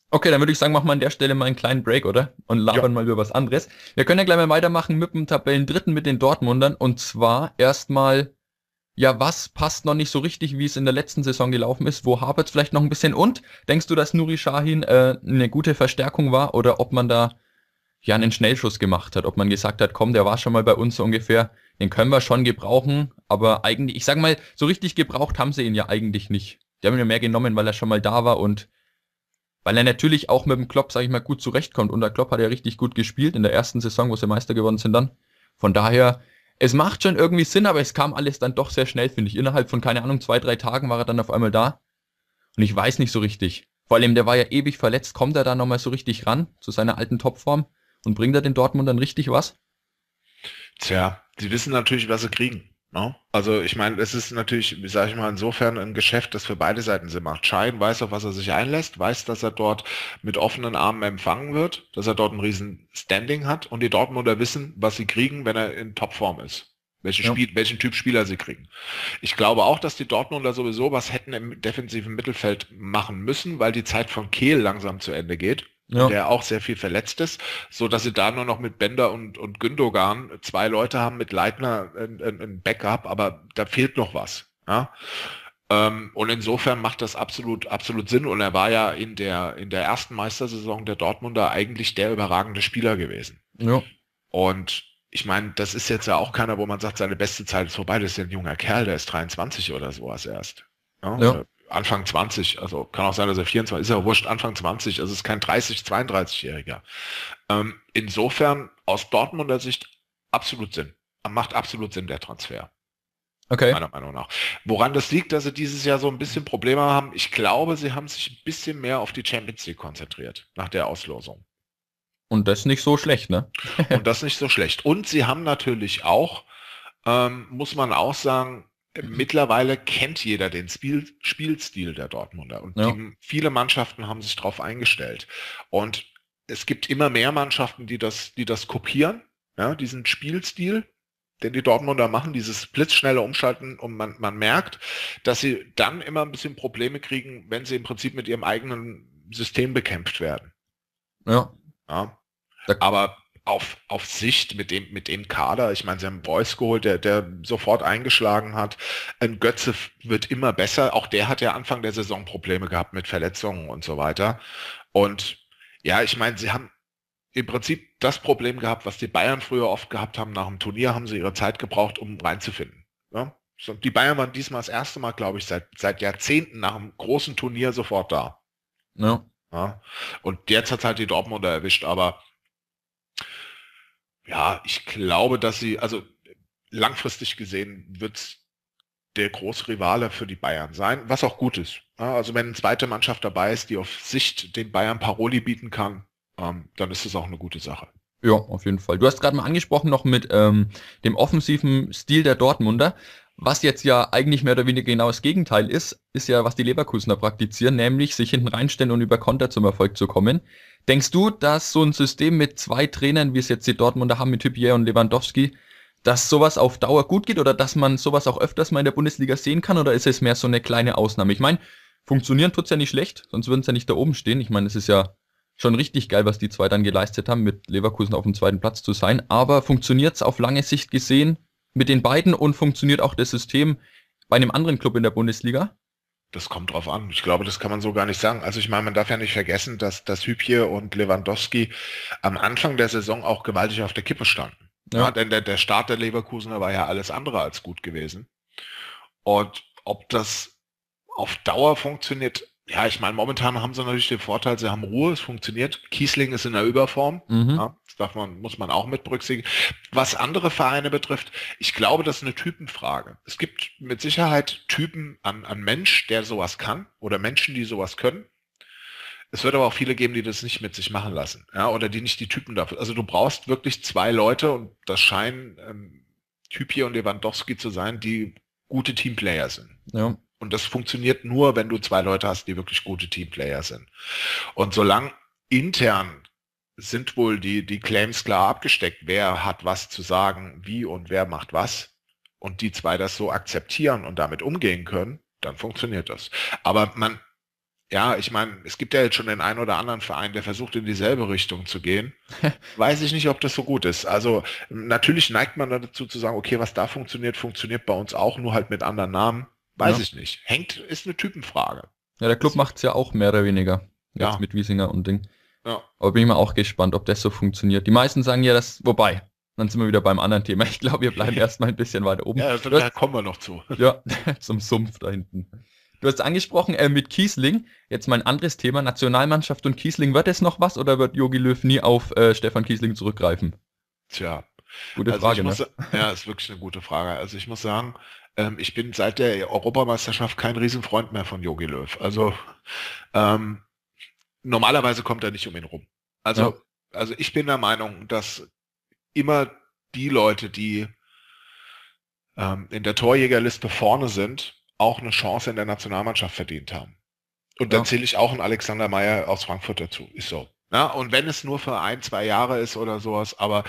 Okay, dann würde ich sagen, machen wir an der Stelle mal einen kleinen Break, oder? Und labern ja. mal über was anderes. Wir können ja gleich mal weitermachen mit dem Tabellendritten mit den Dortmundern. Und zwar erstmal, ja, was passt noch nicht so richtig, wie es in der letzten Saison gelaufen ist? Wo hapert es vielleicht noch ein bisschen? Und denkst du, dass Nuri Shahin äh, eine gute Verstärkung war oder ob man da ja einen Schnellschuss gemacht hat? Ob man gesagt hat, komm, der war schon mal bei uns so ungefähr, den können wir schon gebrauchen, aber eigentlich, ich sag mal, so richtig gebraucht haben sie ihn ja eigentlich nicht. Die haben ihn ja mehr genommen, weil er schon mal da war und weil er natürlich auch mit dem Klopp, sage ich mal, gut zurechtkommt. Und der Klopp hat ja richtig gut gespielt in der ersten Saison, wo sie Meister geworden sind dann. Von daher, es macht schon irgendwie Sinn, aber es kam alles dann doch sehr schnell, finde ich. Innerhalb von, keine Ahnung, zwei, drei Tagen war er dann auf einmal da. Und ich weiß nicht so richtig. Vor allem, der war ja ewig verletzt. Kommt er da nochmal so richtig ran zu seiner alten Topform? Und bringt er den Dortmund dann richtig was? Tja, sie wissen natürlich, was sie kriegen. No? Ne? Also ich meine, es ist natürlich, wie sage ich mal, insofern ein Geschäft, das für beide Seiten Sinn macht. Schein weiß, auf was er sich einlässt, weiß, dass er dort mit offenen Armen empfangen wird, dass er dort ein riesen Standing hat und die Dortmunder wissen, was sie kriegen, wenn er in Topform ist. Welchen, ja. Spiel, welchen Typ Spieler sie kriegen. Ich glaube auch, dass die Dortmunder sowieso was hätten im defensiven Mittelfeld machen müssen, weil die Zeit von Kehl langsam zu Ende geht ja. der auch sehr viel verletzt ist, so dass sie da nur noch mit Bender und, und Gündogan zwei Leute haben, mit Leitner ein, ein Backup, aber da fehlt noch was. Ja? Ähm, und insofern macht das absolut, absolut Sinn. Und er war ja in der, in der ersten Meistersaison der Dortmunder eigentlich der überragende Spieler gewesen. Ja. Und ich meine, das ist jetzt ja auch keiner, wo man sagt, seine beste Zeit ist vorbei. Das ist ja ein junger Kerl, der ist 23 oder sowas erst. Ja? ja. Anfang 20, also kann auch sein, dass er 24 ist, ja wurscht, Anfang 20, also ist kein 30, 32-Jähriger. Ähm, insofern aus Dortmunder Sicht absolut Sinn. Macht absolut Sinn der Transfer. Okay. Meiner Meinung nach. Woran das liegt, dass sie dieses Jahr so ein bisschen Probleme haben, ich glaube, sie haben sich ein bisschen mehr auf die Champions League konzentriert nach der Auslosung. Und das nicht so schlecht, ne? Und das nicht so schlecht. Und sie haben natürlich auch, ähm, muss man auch sagen, mittlerweile kennt jeder den Spiel, Spielstil der Dortmunder und ja. die, viele Mannschaften haben sich darauf eingestellt. Und es gibt immer mehr Mannschaften, die das, die das kopieren, ja, diesen Spielstil, den die Dortmunder machen, dieses blitzschnelle Umschalten und man, man merkt, dass sie dann immer ein bisschen Probleme kriegen, wenn sie im Prinzip mit ihrem eigenen System bekämpft werden. Ja. ja. Aber auf, auf Sicht mit dem, mit dem Kader. Ich meine, sie haben Boys geholt, der, der sofort eingeschlagen hat. Ein Götze wird immer besser. Auch der hat ja Anfang der Saison Probleme gehabt mit Verletzungen und so weiter. Und ja, ich meine, sie haben im Prinzip das Problem gehabt, was die Bayern früher oft gehabt haben. Nach dem Turnier haben sie ihre Zeit gebraucht, um reinzufinden. Ja? Die Bayern waren diesmal das erste Mal, glaube ich, seit, seit Jahrzehnten nach einem großen Turnier sofort da. Ja. ja? Und jetzt hat halt die Dortmunder erwischt, aber ja, ich glaube, dass sie, also langfristig gesehen wird der große Rivale für die Bayern sein, was auch gut ist. Also wenn eine zweite Mannschaft dabei ist, die auf Sicht den Bayern Paroli bieten kann, ähm, dann ist es auch eine gute Sache. Ja, auf jeden Fall. Du hast gerade mal angesprochen noch mit ähm, dem offensiven Stil der Dortmunder. Was jetzt ja eigentlich mehr oder weniger genau das Gegenteil ist, ist ja, was die Leverkusener praktizieren, nämlich sich hinten reinstellen und über Konter zum Erfolg zu kommen. Denkst du, dass so ein System mit zwei Trainern, wie es jetzt die Dortmunder haben mit Typier und Lewandowski, dass sowas auf Dauer gut geht oder dass man sowas auch öfters mal in der Bundesliga sehen kann oder ist es mehr so eine kleine Ausnahme? Ich meine, funktionieren tut's ja nicht schlecht, sonst würden sie ja nicht da oben stehen. Ich meine, es ist ja schon richtig geil, was die zwei dann geleistet haben, mit Leverkusen auf dem zweiten Platz zu sein. Aber funktioniert's auf lange Sicht gesehen mit den beiden und funktioniert auch das System bei einem anderen Club in der Bundesliga? Das kommt drauf an. Ich glaube, das kann man so gar nicht sagen. Also ich meine, man darf ja nicht vergessen, dass, dass Hübje und Lewandowski am Anfang der Saison auch gewaltig auf der Kippe standen. Ja. ja denn der, der Start der Leverkusener war ja alles andere als gut gewesen. Und ob das auf Dauer funktioniert, ja, ich meine, momentan haben sie natürlich den Vorteil, sie haben Ruhe, es funktioniert. Kiesling ist in der Überform. Mhm. Ja, das darf man, muss man auch mit berücksichtigen. Was andere Vereine betrifft, ich glaube, das ist eine Typenfrage. Es gibt mit Sicherheit Typen an, an Mensch, der sowas kann oder Menschen, die sowas können. Es wird aber auch viele geben, die das nicht mit sich machen lassen, ja, oder die nicht die Typen dafür. Also du brauchst wirklich zwei Leute und das scheinen ähm, Typ hier und Lewandowski zu sein, die gute Teamplayer sind. Ja. Und das funktioniert nur, wenn du zwei Leute hast, die wirklich gute Teamplayer sind. Und solange intern sind wohl die, die Claims klar abgesteckt, wer hat was zu sagen, wie und wer macht was, und die zwei das so akzeptieren und damit umgehen können, dann funktioniert das. Aber man, ja, ich meine, es gibt ja jetzt schon den einen oder anderen Verein, der versucht in dieselbe Richtung zu gehen. Weiß ich nicht, ob das so gut ist. Also natürlich neigt man dazu zu sagen, okay, was da funktioniert, funktioniert bei uns auch, nur halt mit anderen Namen. Weiß ja. ich nicht. Hängt, ist eine Typenfrage. Ja, der Club macht es ja auch mehr oder weniger. Jetzt ja. mit Wiesinger und Ding. Ja. Aber bin ich mal auch gespannt, ob das so funktioniert. Die meisten sagen ja, das, wobei, dann sind wir wieder beim anderen Thema. Ich glaube, wir bleiben erstmal ein bisschen weiter oben. Ja, da kommen wir noch zu. Ja, zum Sumpf da hinten. Du hast angesprochen äh, mit Kiesling. Jetzt mal ein anderes Thema. Nationalmannschaft und Kiesling. Wird es noch was oder wird Jogi Löw nie auf äh, Stefan Kiesling zurückgreifen? Tja. Gute also Frage, ne? muss, Ja, ist wirklich eine gute Frage. Also ich muss sagen, ähm, ich bin seit der Europameisterschaft kein Riesenfreund mehr von Jogi Löw. Also ähm, normalerweise kommt er nicht um ihn rum. Also, ja. also ich bin der Meinung, dass immer die Leute, die ähm, in der Torjägerliste vorne sind, auch eine Chance in der Nationalmannschaft verdient haben. Und dann ja. zähle ich auch einen Alexander Meyer aus Frankfurt dazu. Ist so. Ja, und wenn es nur für ein, zwei Jahre ist oder sowas, aber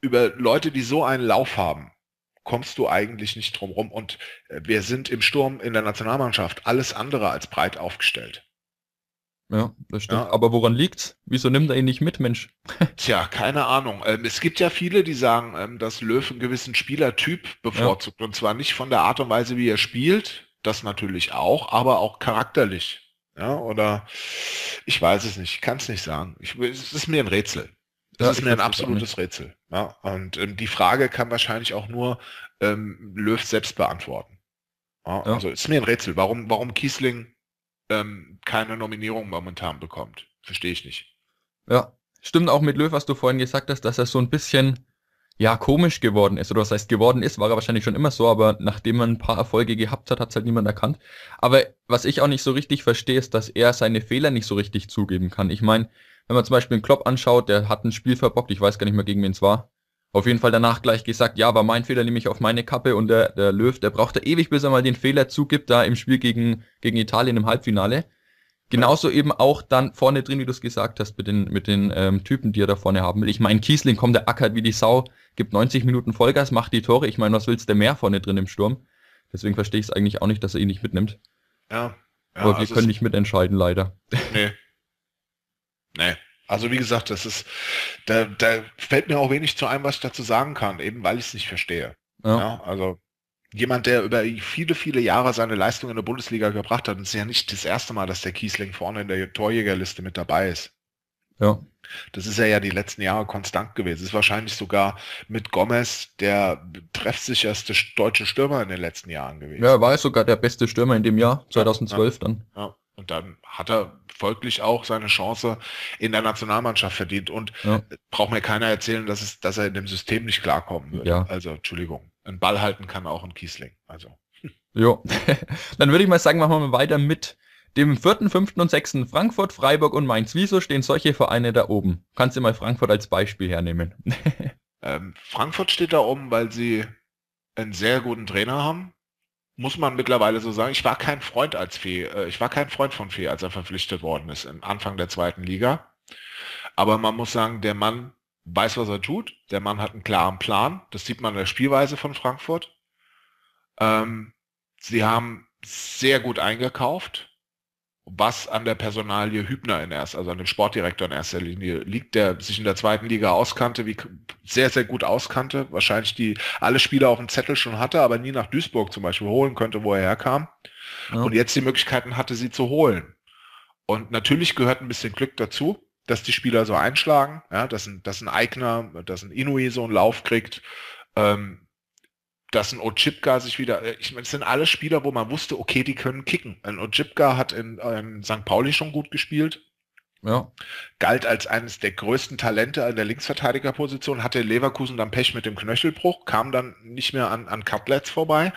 über Leute, die so einen Lauf haben, kommst du eigentlich nicht drum rum. Und äh, wir sind im Sturm in der Nationalmannschaft alles andere als breit aufgestellt. Ja, das stimmt. Ja. Aber woran liegt's? Wieso nimmt er ihn nicht mit, Mensch? Tja, keine Ahnung. Ähm, es gibt ja viele, die sagen, ähm, dass Löw einen gewissen Spielertyp bevorzugt. Ja. Und zwar nicht von der Art und Weise, wie er spielt, das natürlich auch, aber auch charakterlich. Ja, oder ich weiß es nicht, ich kann es nicht sagen. Ich, es ist mir ein Rätsel. Es ja, ist mir ein absolutes Rätsel. Ja, und ähm, die Frage kann wahrscheinlich auch nur ähm, Löw selbst beantworten. Also ist mir ein Rätsel, warum, warum Kiesling ähm, keine Nominierung momentan bekommt. Verstehe ich nicht. Ja, stimmt auch mit Löw, was du vorhin gesagt hast, dass er so ein bisschen ja komisch geworden ist. Oder was heißt geworden ist, war er wahrscheinlich schon immer so, aber nachdem man ein paar Erfolge gehabt hat, hat es halt niemand erkannt. Aber was ich auch nicht so richtig verstehe, ist, dass er seine Fehler nicht so richtig zugeben kann. Ich meine, wenn man zum Beispiel einen Klopp anschaut, der hat ein Spiel verbockt, ich weiß gar nicht mehr, gegen wen es war. Auf jeden Fall danach gleich gesagt, ja, war mein Fehler, nehme ich auf meine Kappe und der, der Löw, der braucht da ewig, bis er mal den Fehler zugibt, da im Spiel gegen, gegen Italien im Halbfinale. Genauso eben auch dann vorne drin, wie du es gesagt hast, mit den, mit den ähm, Typen, die er da vorne haben will. Ich meine, Kiesling kommt, der ackert wie die Sau, gibt 90 Minuten Vollgas, macht die Tore. Ich meine, was willst du mehr vorne drin im Sturm? Deswegen verstehe ich es eigentlich auch nicht, dass er ihn nicht mitnimmt. Ja. ja Aber wir also können nicht mitentscheiden, leider. Nee. Nee. Also wie gesagt, das ist, da, da fällt mir auch wenig zu ein, was ich dazu sagen kann, eben weil ich es nicht verstehe. Ja. ja. also jemand, der über viele, viele Jahre seine Leistung in der Bundesliga gebracht hat, und es ist ja nicht das erste Mal, dass der Kiesling vorne in der Torjägerliste mit dabei ist. Ja. Das ist er ja die letzten Jahre konstant gewesen. Ist wahrscheinlich sogar mit Gomez der treffsicherste deutsche Stürmer in den letzten Jahren gewesen. Ja, war er sogar der beste Stürmer in dem Jahr, 2012 ja, dann. Ja. Und dann hat er folglich auch seine Chance in der Nationalmannschaft verdient. Und ja. braucht mir keiner erzählen, dass, es, dass er in dem System nicht klarkommen würde. Ja. Also, Entschuldigung. Ein Ball halten kann auch ein Kiesling. Also. Jo. dann würde ich mal sagen, machen wir mal weiter mit dem vierten, fünften und sechsten Frankfurt, Freiburg und Mainz. Wieso stehen solche Vereine da oben? Kannst du mal Frankfurt als Beispiel hernehmen? ähm, Frankfurt steht da oben, weil sie einen sehr guten Trainer haben, muss man mittlerweile so sagen, ich war kein Freund als Fee, äh, ich war kein Freund von Fee, als er verpflichtet worden ist, im Anfang der zweiten Liga. Aber man muss sagen, der Mann weiß, was er tut. Der Mann hat einen klaren Plan. Das sieht man in der Spielweise von Frankfurt. Ähm, sie haben sehr gut eingekauft was an der Personalie Hübner in erst, also an dem Sportdirektor in erster Linie liegt, der sich in der zweiten Liga auskannte, wie sehr, sehr gut auskannte, wahrscheinlich die alle Spieler auf dem Zettel schon hatte, aber nie nach Duisburg zum Beispiel holen könnte, wo er herkam. Ja. Und jetzt die Möglichkeiten hatte, sie zu holen. Und natürlich gehört ein bisschen Glück dazu, dass die Spieler so einschlagen, ja, dass ein, dass ein Eigner, dass ein Inui so einen Lauf kriegt, ähm, dass ein Ochipka sich wieder, äh, ich meine, es sind alle Spieler, wo man wusste, okay, die können kicken. Ein Ochipka hat in, in St. Pauli schon gut gespielt. Ja. Galt als eines der größten Talente in der Linksverteidigerposition, hatte Leverkusen dann Pech mit dem Knöchelbruch, kam dann nicht mehr an, an Cutlets vorbei.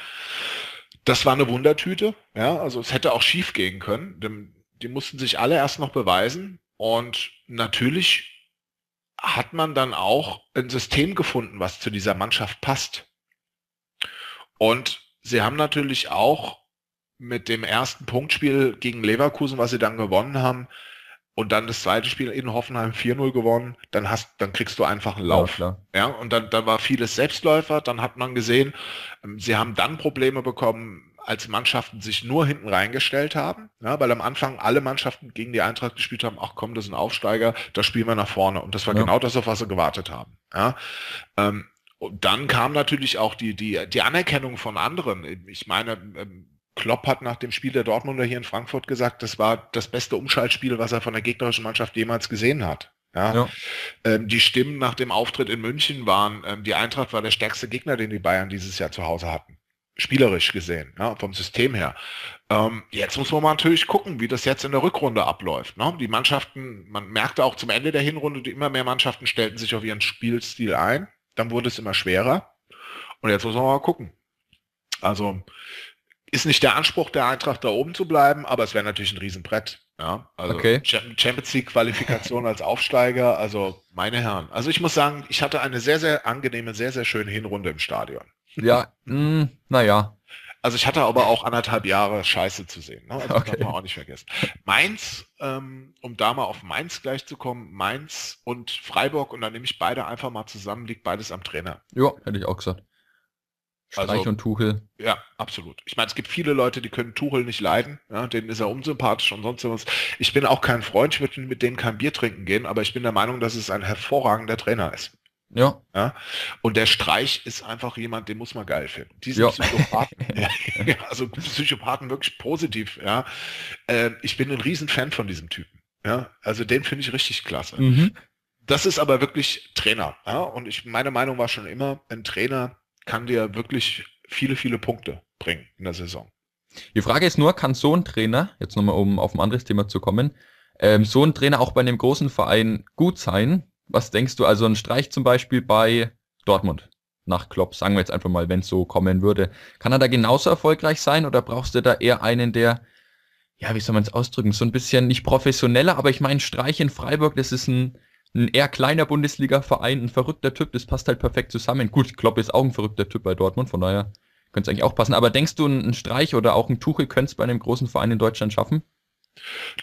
Das war eine Wundertüte, ja, also es hätte auch schief gehen können. Die, die mussten sich alle erst noch beweisen und natürlich hat man dann auch ein System gefunden, was zu dieser Mannschaft passt. Und sie haben natürlich auch mit dem ersten Punktspiel gegen Leverkusen, was sie dann gewonnen haben, und dann das zweite Spiel in Hoffenheim 4-0 gewonnen, dann hast, dann kriegst du einfach einen Lauf. Ja, ja und dann, dann war vieles Selbstläufer, dann hat man gesehen, ähm, sie haben dann Probleme bekommen, als Mannschaften sich nur hinten reingestellt haben, ja, weil am Anfang alle Mannschaften gegen die Eintracht gespielt haben, ach komm, das ist ein Aufsteiger, da spielen wir nach vorne. Und das war ja. genau das, auf was sie gewartet haben. Ja. Ähm, und dann kam natürlich auch die, die, die Anerkennung von anderen. Ich meine, ähm, Klopp hat nach dem Spiel der Dortmunder hier in Frankfurt gesagt, das war das beste Umschaltspiel, was er von der gegnerischen Mannschaft jemals gesehen hat. Ja. ja. Ähm, die Stimmen nach dem Auftritt in München waren, ähm, die Eintracht war der stärkste Gegner, den die Bayern dieses Jahr zu Hause hatten. spielerisch gesehen, ja, vom System her. Ähm, jetzt muss man natürlich gucken, wie das jetzt in der Rückrunde abläuft. Ne? Die Mannschaften, man merkte auch zum Ende der Hinrunde, die immer mehr Mannschaften stellten sich auf ihren Spielstil ein. Dann wurde es immer schwerer. Und jetzt muss man mal gucken. Also ist nicht der Anspruch der Eintracht da oben zu bleiben, aber es wäre natürlich ein Riesenbrett. Ja, also Okay. Champions League Qualifikation als Aufsteiger, also meine Herren. Also ich muss sagen, ich hatte eine sehr, sehr angenehme, sehr, sehr schöne Hinrunde im Stadion. Ja, mh, naja. Also ich hatte aber auch anderthalb Jahre Scheiße zu sehen. Ne? Also das Okay. darf man auch nicht vergessen. Mainz, ähm, um da mal auf Mainz gleich zu kommen, Mainz und Freiburg und dann nehme ich beide einfach mal zusammen, liegt beides am Trainer. Ja, hätte ich auch gesagt. Streich Also- und Tuchel. Ja, absolut. Ich meine, es gibt viele Leute, die können Tuchel nicht leiden. Ja, denen ist er unsympathisch und sonst was. Ich bin auch kein Freund, ich würde mit denen kein Bier trinken gehen, aber ich bin der Meinung, dass es ein hervorragender Trainer ist. Ja, Und der Streich ist einfach jemand, den muss man geil finden. Diesen Ja. Psychopathen, ja, ja, also Psychopathen wirklich positiv, ja. Äh, ich bin ein Riesenfan von diesem Typen. Ja, also den finde ich richtig klasse. mhm. Das ist aber wirklich Trainer. Ja? Und ich, meine Meinung war schon immer, ein Trainer kann dir wirklich viele, viele Punkte bringen in der Saison. Die Frage ist nur, kann so ein Trainer, jetzt nochmal um auf ein anderes Thema zu kommen, ähm, so ein Trainer auch bei einem großen Verein gut sein? Was denkst du, also ein Streich zum Beispiel bei Dortmund nach Klopp, sagen wir jetzt einfach mal, wenn es so kommen würde. Kann er da genauso erfolgreich sein oder brauchst du da eher einen, der, ja, wie soll man es ausdrücken, so ein bisschen nicht professioneller, aber ich meine, Streich in Freiburg, das ist ein, ein eher kleiner Bundesliga-Verein, ein verrückter Typ, das passt halt perfekt zusammen. Gut, Klopp ist auch ein verrückter Typ bei Dortmund, von daher könnte es eigentlich auch passen. Aber denkst du, ein Streich oder auch ein Tuchel könnte es bei einem großen Verein in Deutschland schaffen?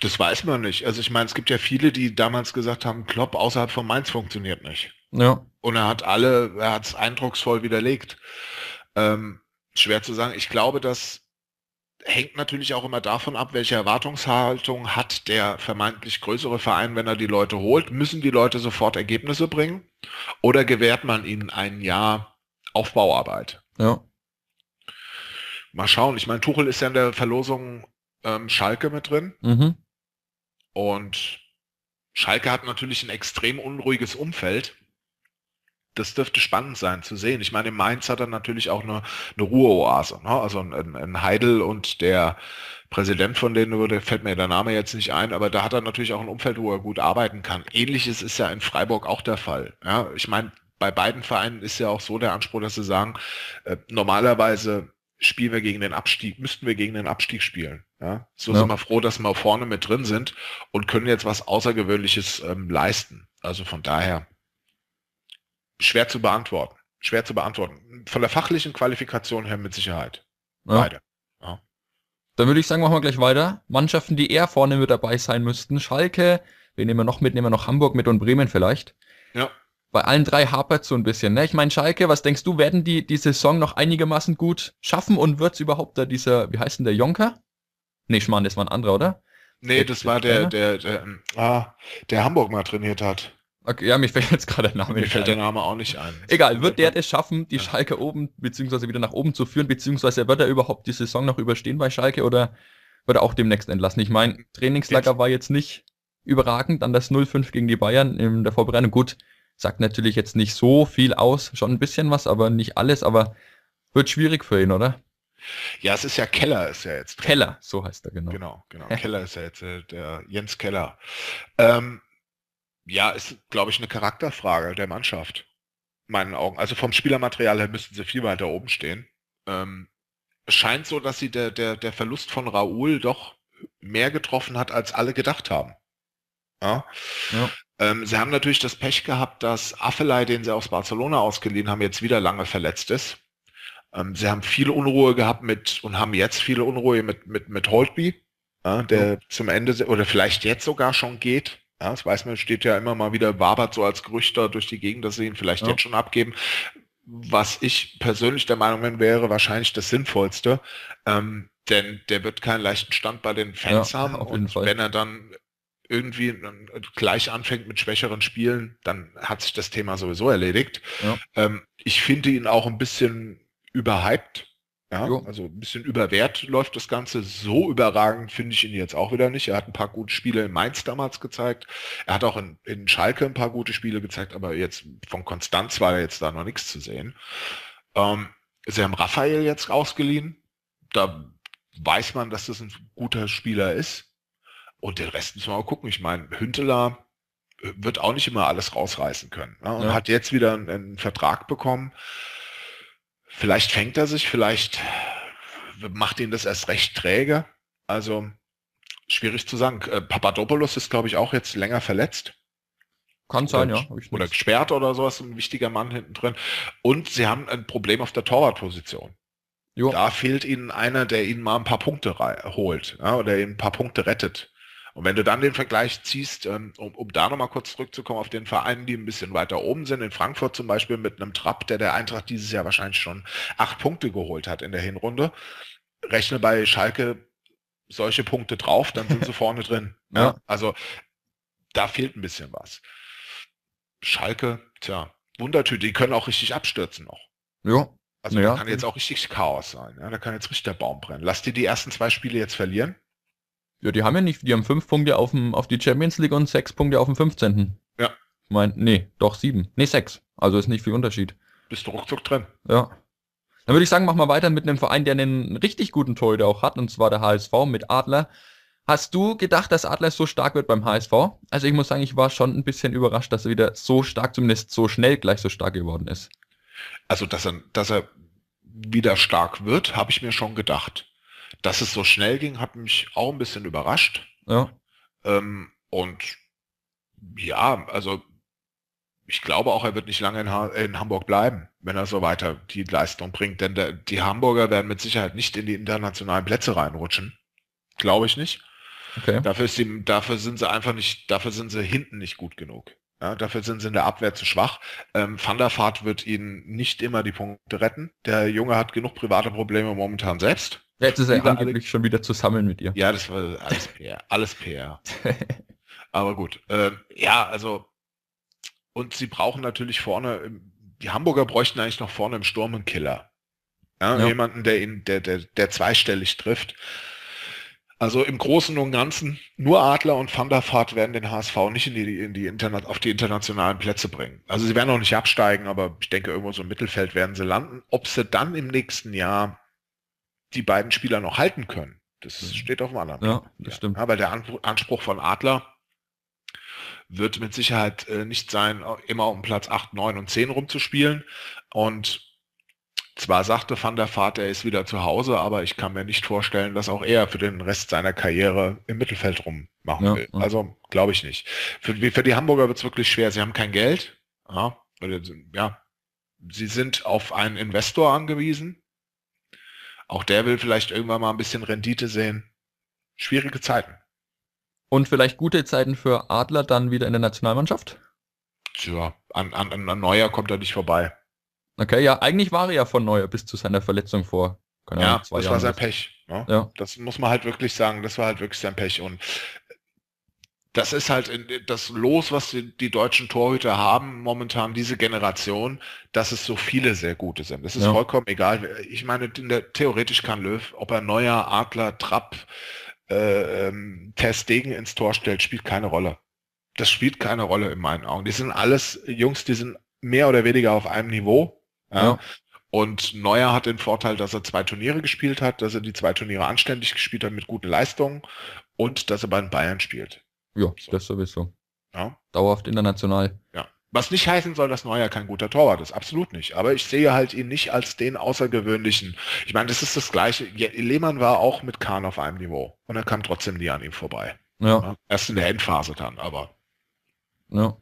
Das weiß man nicht. Also ich meine, es gibt ja viele, die damals gesagt haben, Klopp außerhalb von Mainz funktioniert nicht. Ja. Und er hat alle, er hat es eindrucksvoll widerlegt. Ähm, schwer zu sagen. Ich glaube, das hängt natürlich auch immer davon ab, welche Erwartungshaltung hat der vermeintlich größere Verein, wenn er die Leute holt. Müssen die Leute sofort Ergebnisse bringen? Oder gewährt man ihnen ein Jahr Aufbauarbeit? Ja. Mal schauen. Ich meine, Tuchel ist ja in der Verlosung ähm, Schalke mit drin. Mhm. Und Schalke hat natürlich ein extrem unruhiges Umfeld. Das dürfte spannend sein zu sehen. Ich meine, in Mainz hat er natürlich auch eine, eine Ruheoase. Ne? Also ein, ein Heidel und der Präsident von denen, der fällt mir der Name jetzt nicht ein, aber da hat er natürlich auch ein Umfeld, wo er gut arbeiten kann. Ähnliches ist ja in Freiburg auch der Fall. Ja? Ich meine, bei beiden Vereinen ist ja auch so der Anspruch, dass sie sagen, äh, normalerweise spielen wir gegen den Abstieg, müssten wir gegen den Abstieg spielen. Ja? So Ja. sind wir froh, dass wir vorne mit drin sind und können jetzt was Außergewöhnliches ähm, leisten. Also von daher schwer zu beantworten. Schwer zu beantworten. Von der fachlichen Qualifikation her mit Sicherheit. ja. Beide. Dann würde ich sagen, machen wir gleich weiter. Mannschaften, die eher vorne mit dabei sein müssten. Schalke, wen nehmen wir noch mit? Nehmen wir noch Hamburg mit und Bremen vielleicht. Ja. Bei allen drei hapert so ein bisschen. Ne? Ich meine, Schalke, was denkst du, werden die die Saison noch einigermaßen gut schaffen und wird's überhaupt da dieser, wie heißt denn der, Jonker? Nee, Schmarrn, das war ein anderer, oder? Nee, Der- das der war der, Trainer? der, der, ähm, ah, der Hamburg mal trainiert hat. Okay, ja, mir fällt jetzt gerade der Name Mir nicht fällt der ein. Name auch nicht ein. Egal, wird der es schaffen, die Ja. Schalke oben, beziehungsweise wieder nach oben zu führen, beziehungsweise wird er überhaupt die Saison noch überstehen bei Schalke oder wird er auch demnächst entlassen? Ich meine, Trainingslager Jetzt- war jetzt nicht überragend, dann das 0-5 gegen die Bayern in der Vorbereitung. Gut, sagt natürlich jetzt nicht so viel aus, schon ein bisschen was, aber nicht alles, aber wird schwierig für ihn, oder? Ja, es ist ja Keller, ist ja jetzt. drin. Keller, so heißt er genau. Genau, genau. Keller ist ja jetzt äh, der Jens Keller. Ähm, ja, ist, glaube ich, eine Charakterfrage der Mannschaft. In meinen Augen. Also vom Spielermaterial her müssten sie viel weiter oben stehen. Ähm, es scheint so, dass sie der, der, der Verlust von Raoul doch mehr getroffen hat, als alle gedacht haben. Ja. Ja. Ähm, sie haben natürlich das Pech gehabt, dass Affelay, den sie aus Barcelona ausgeliehen haben, jetzt wieder lange verletzt ist. Ähm, sie haben viel Unruhe gehabt mit und haben jetzt viele Unruhe mit, mit, mit Holtby, ja, der zum Ende oder vielleicht jetzt sogar schon geht. Ja, das weiß man, steht ja immer mal wieder, wabert so als Gerücht da durch die Gegend, dass sie ihn vielleicht Ja. jetzt schon abgeben. Was ich persönlich der Meinung bin, wäre wahrscheinlich das Sinnvollste. Ähm, denn der wird keinen leichten Stand bei den Fans Ja, haben. Und Fall. wenn er dann irgendwie ähm, gleich anfängt mit schwächeren Spielen, dann hat sich das Thema sowieso erledigt. Ja. Ähm, ich finde ihn auch ein bisschen überhyped. Ja, Jo. also ein bisschen überwert läuft das Ganze. So überragend finde ich ihn jetzt auch wieder nicht. Er hat ein paar gute Spiele in Mainz damals gezeigt. Er hat auch in, in Schalke ein paar gute Spiele gezeigt, aber jetzt von Konstanz war jetzt da noch nichts zu sehen. Ähm, Sie haben Raphael jetzt ausgeliehen. Da weiß man, dass das ein guter Spieler ist. Und den Rest müssen wir mal gucken. Ich meine, Hünteler wird auch nicht immer alles rausreißen können. Ne? Und ja. hat jetzt wieder einen, einen, Vertrag bekommen. Vielleicht fängt er sich, vielleicht macht ihn das erst recht träge. Also schwierig zu sagen. Äh, Papadopoulos ist, glaube ich, auch jetzt länger verletzt. Kann sein, oder, ja. Oder gesperrt oder sowas, ein wichtiger Mann hinten drin. Und sie haben ein Problem auf der Torwartposition. Jo. Da fehlt ihnen einer, der ihnen mal ein paar Punkte holt ja, oder ihnen ein paar Punkte rettet. Und wenn du dann den Vergleich ziehst, ähm, um, um da nochmal kurz zurückzukommen auf den Vereinen, die ein bisschen weiter oben sind, in Frankfurt zum Beispiel mit einem Trapp, der der Eintracht dieses Jahr wahrscheinlich schon acht Punkte geholt hat in der Hinrunde, rechne bei Schalke solche Punkte drauf, dann sind sie vorne drin. Ja. ja. Also da fehlt ein bisschen was. Schalke, tja, Wundertüte, die können auch richtig abstürzen noch. Ja. Also ja. da kann jetzt auch richtig Chaos sein. Ja? Da kann jetzt richtig der Baum brennen. Lass dir die ersten zwei Spiele jetzt verlieren. Ja, die haben ja nicht, die haben fünf Punkte auf, dem, auf die Champions League und sechs Punkte auf dem 15. Ja. Ich mein, nee, doch sieben. Nee, sechs. Also ist nicht viel Unterschied. Bist du ruckzuck drin. Ja. Dann würde ich sagen, mach mal weiter mit einem Verein, der einen richtig guten Torhüter auch hat, und zwar der HSV mit Adler. Hast du gedacht, dass Adler so stark wird beim HSV? Also ich muss sagen, ich war schon ein bisschen überrascht, dass er wieder so stark, zumindest so schnell gleich so stark geworden ist. Also, dass er, dass er wieder stark wird, habe ich mir schon gedacht. Dass es so schnell ging, hat mich auch ein bisschen überrascht. Ja. Ähm, und ja, also ich glaube auch, er wird nicht lange in, ha in, Hamburg bleiben, wenn er so weiter die Leistung bringt. Denn der, die Hamburger werden mit Sicherheit nicht in die internationalen Plätze reinrutschen. Glaube ich nicht. Okay. Dafür, die, dafür sind sie einfach nicht, dafür sind sie hinten nicht gut genug. Ja, dafür sind sie in der Abwehr zu schwach. Ähm, Van der Vaart wird ihnen nicht immer die Punkte retten. Der Junge hat genug private Probleme momentan selbst. Jetzt ist er angeblich schon wieder zusammen mit ihr. Ja, das war alles PR. Alles PR. Aber gut. Äh, ja, also und sie brauchen natürlich vorne, die Hamburger bräuchten eigentlich noch vorne im Sturm einen Killer. Ja, ja. Jemanden, der ihn, der, der, der zweistellig trifft. Also im Großen und Ganzen, nur Adler und Van der Vaart werden den HSV nicht in die, in die Internet, auf die internationalen Plätze bringen. Also sie werden noch nicht absteigen, aber ich denke, irgendwo so im Mittelfeld werden sie landen. Ob sie dann im nächsten Jahr die beiden Spieler noch halten können, das mhm. steht auf dem anderen. Ja, das stimmt. Weil der Anspruch von Adler wird mit Sicherheit äh, nicht sein, immer um Platz 8, 9 und 10 rumzuspielen. Und zwar sagte Van der Vaart, er ist wieder zu Hause, aber ich kann mir nicht vorstellen, dass auch er für den Rest seiner Karriere im Mittelfeld rummachen ja, will. Ja. Also glaube ich nicht. Für, für die Hamburger wird es wirklich schwer. Sie haben kein Geld. Ja, ja, sie sind auf einen Investor angewiesen. Auch der will vielleicht irgendwann mal ein bisschen Rendite sehen. Schwierige Zeiten. Und vielleicht gute Zeiten für Adler dann wieder in der Nationalmannschaft? Tja, an, an, an Neuer kommt er nicht vorbei. Okay, ja, eigentlich war er ja von Neuer bis zu seiner Verletzung vor. Keine ja, zwei das Jahren war sein Pech. Ne? Ja. Das muss man halt wirklich sagen, das war halt wirklich sein Pech. Und das ist halt das Los, was die, die, deutschen Torhüter haben momentan, diese Generation, dass es so viele sehr gute sind. Das ist ja. vollkommen egal. Ich meine, der, theoretisch kann Löw, ob er Neuer, Adler, Trapp, äh, ähm, Ter Stegen ins Tor stellt, spielt keine Rolle. Das spielt keine Rolle in meinen Augen. Die sind alles Jungs, die sind mehr oder weniger auf einem Niveau. Ja. Und Neuer hat den Vorteil, dass er zwei Turniere gespielt hat, dass er die zwei Turniere anständig gespielt hat mit guten Leistungen und dass er bei den Bayern spielt. Ja, so. das sowieso. Ja. Dauerhaft international. Ja. Was nicht heißen soll, dass Neuer kein guter Torwart ist. Absolut nicht. Aber ich sehe halt ihn nicht als den außergewöhnlichen. Ich meine, das ist das Gleiche. Lehmann war auch mit Kahn auf einem Niveau. Und er kam trotzdem nie an ihm vorbei. Ja. ja. Erst in der Endphase dann, aber. Ja.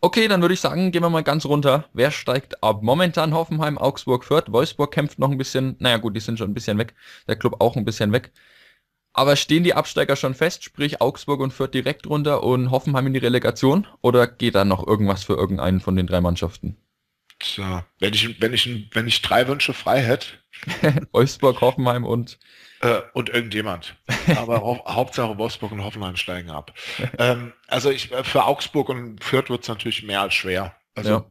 Okay, dann würde ich sagen, gehen wir mal ganz runter. Wer steigt ab? Momentan Hoffenheim, Augsburg, Fürth. Wolfsburg kämpft noch ein bisschen. Naja gut, die sind schon ein bisschen weg. Der Club auch ein bisschen weg. Aber stehen die Absteiger schon fest, sprich Augsburg und Fürth direkt runter und Hoffenheim in die Relegation? Oder geht da noch irgendwas für irgendeinen von den drei Mannschaften? Tja, wenn ich, wenn ich, wenn ich drei Wünsche frei hätte. Wolfsburg, Hoffenheim und äh, und irgendjemand. Aber Hauptsache Wolfsburg und Hoffenheim steigen ab. ähm, also ich, äh, für Augsburg und Fürth wird es natürlich mehr als schwer. Also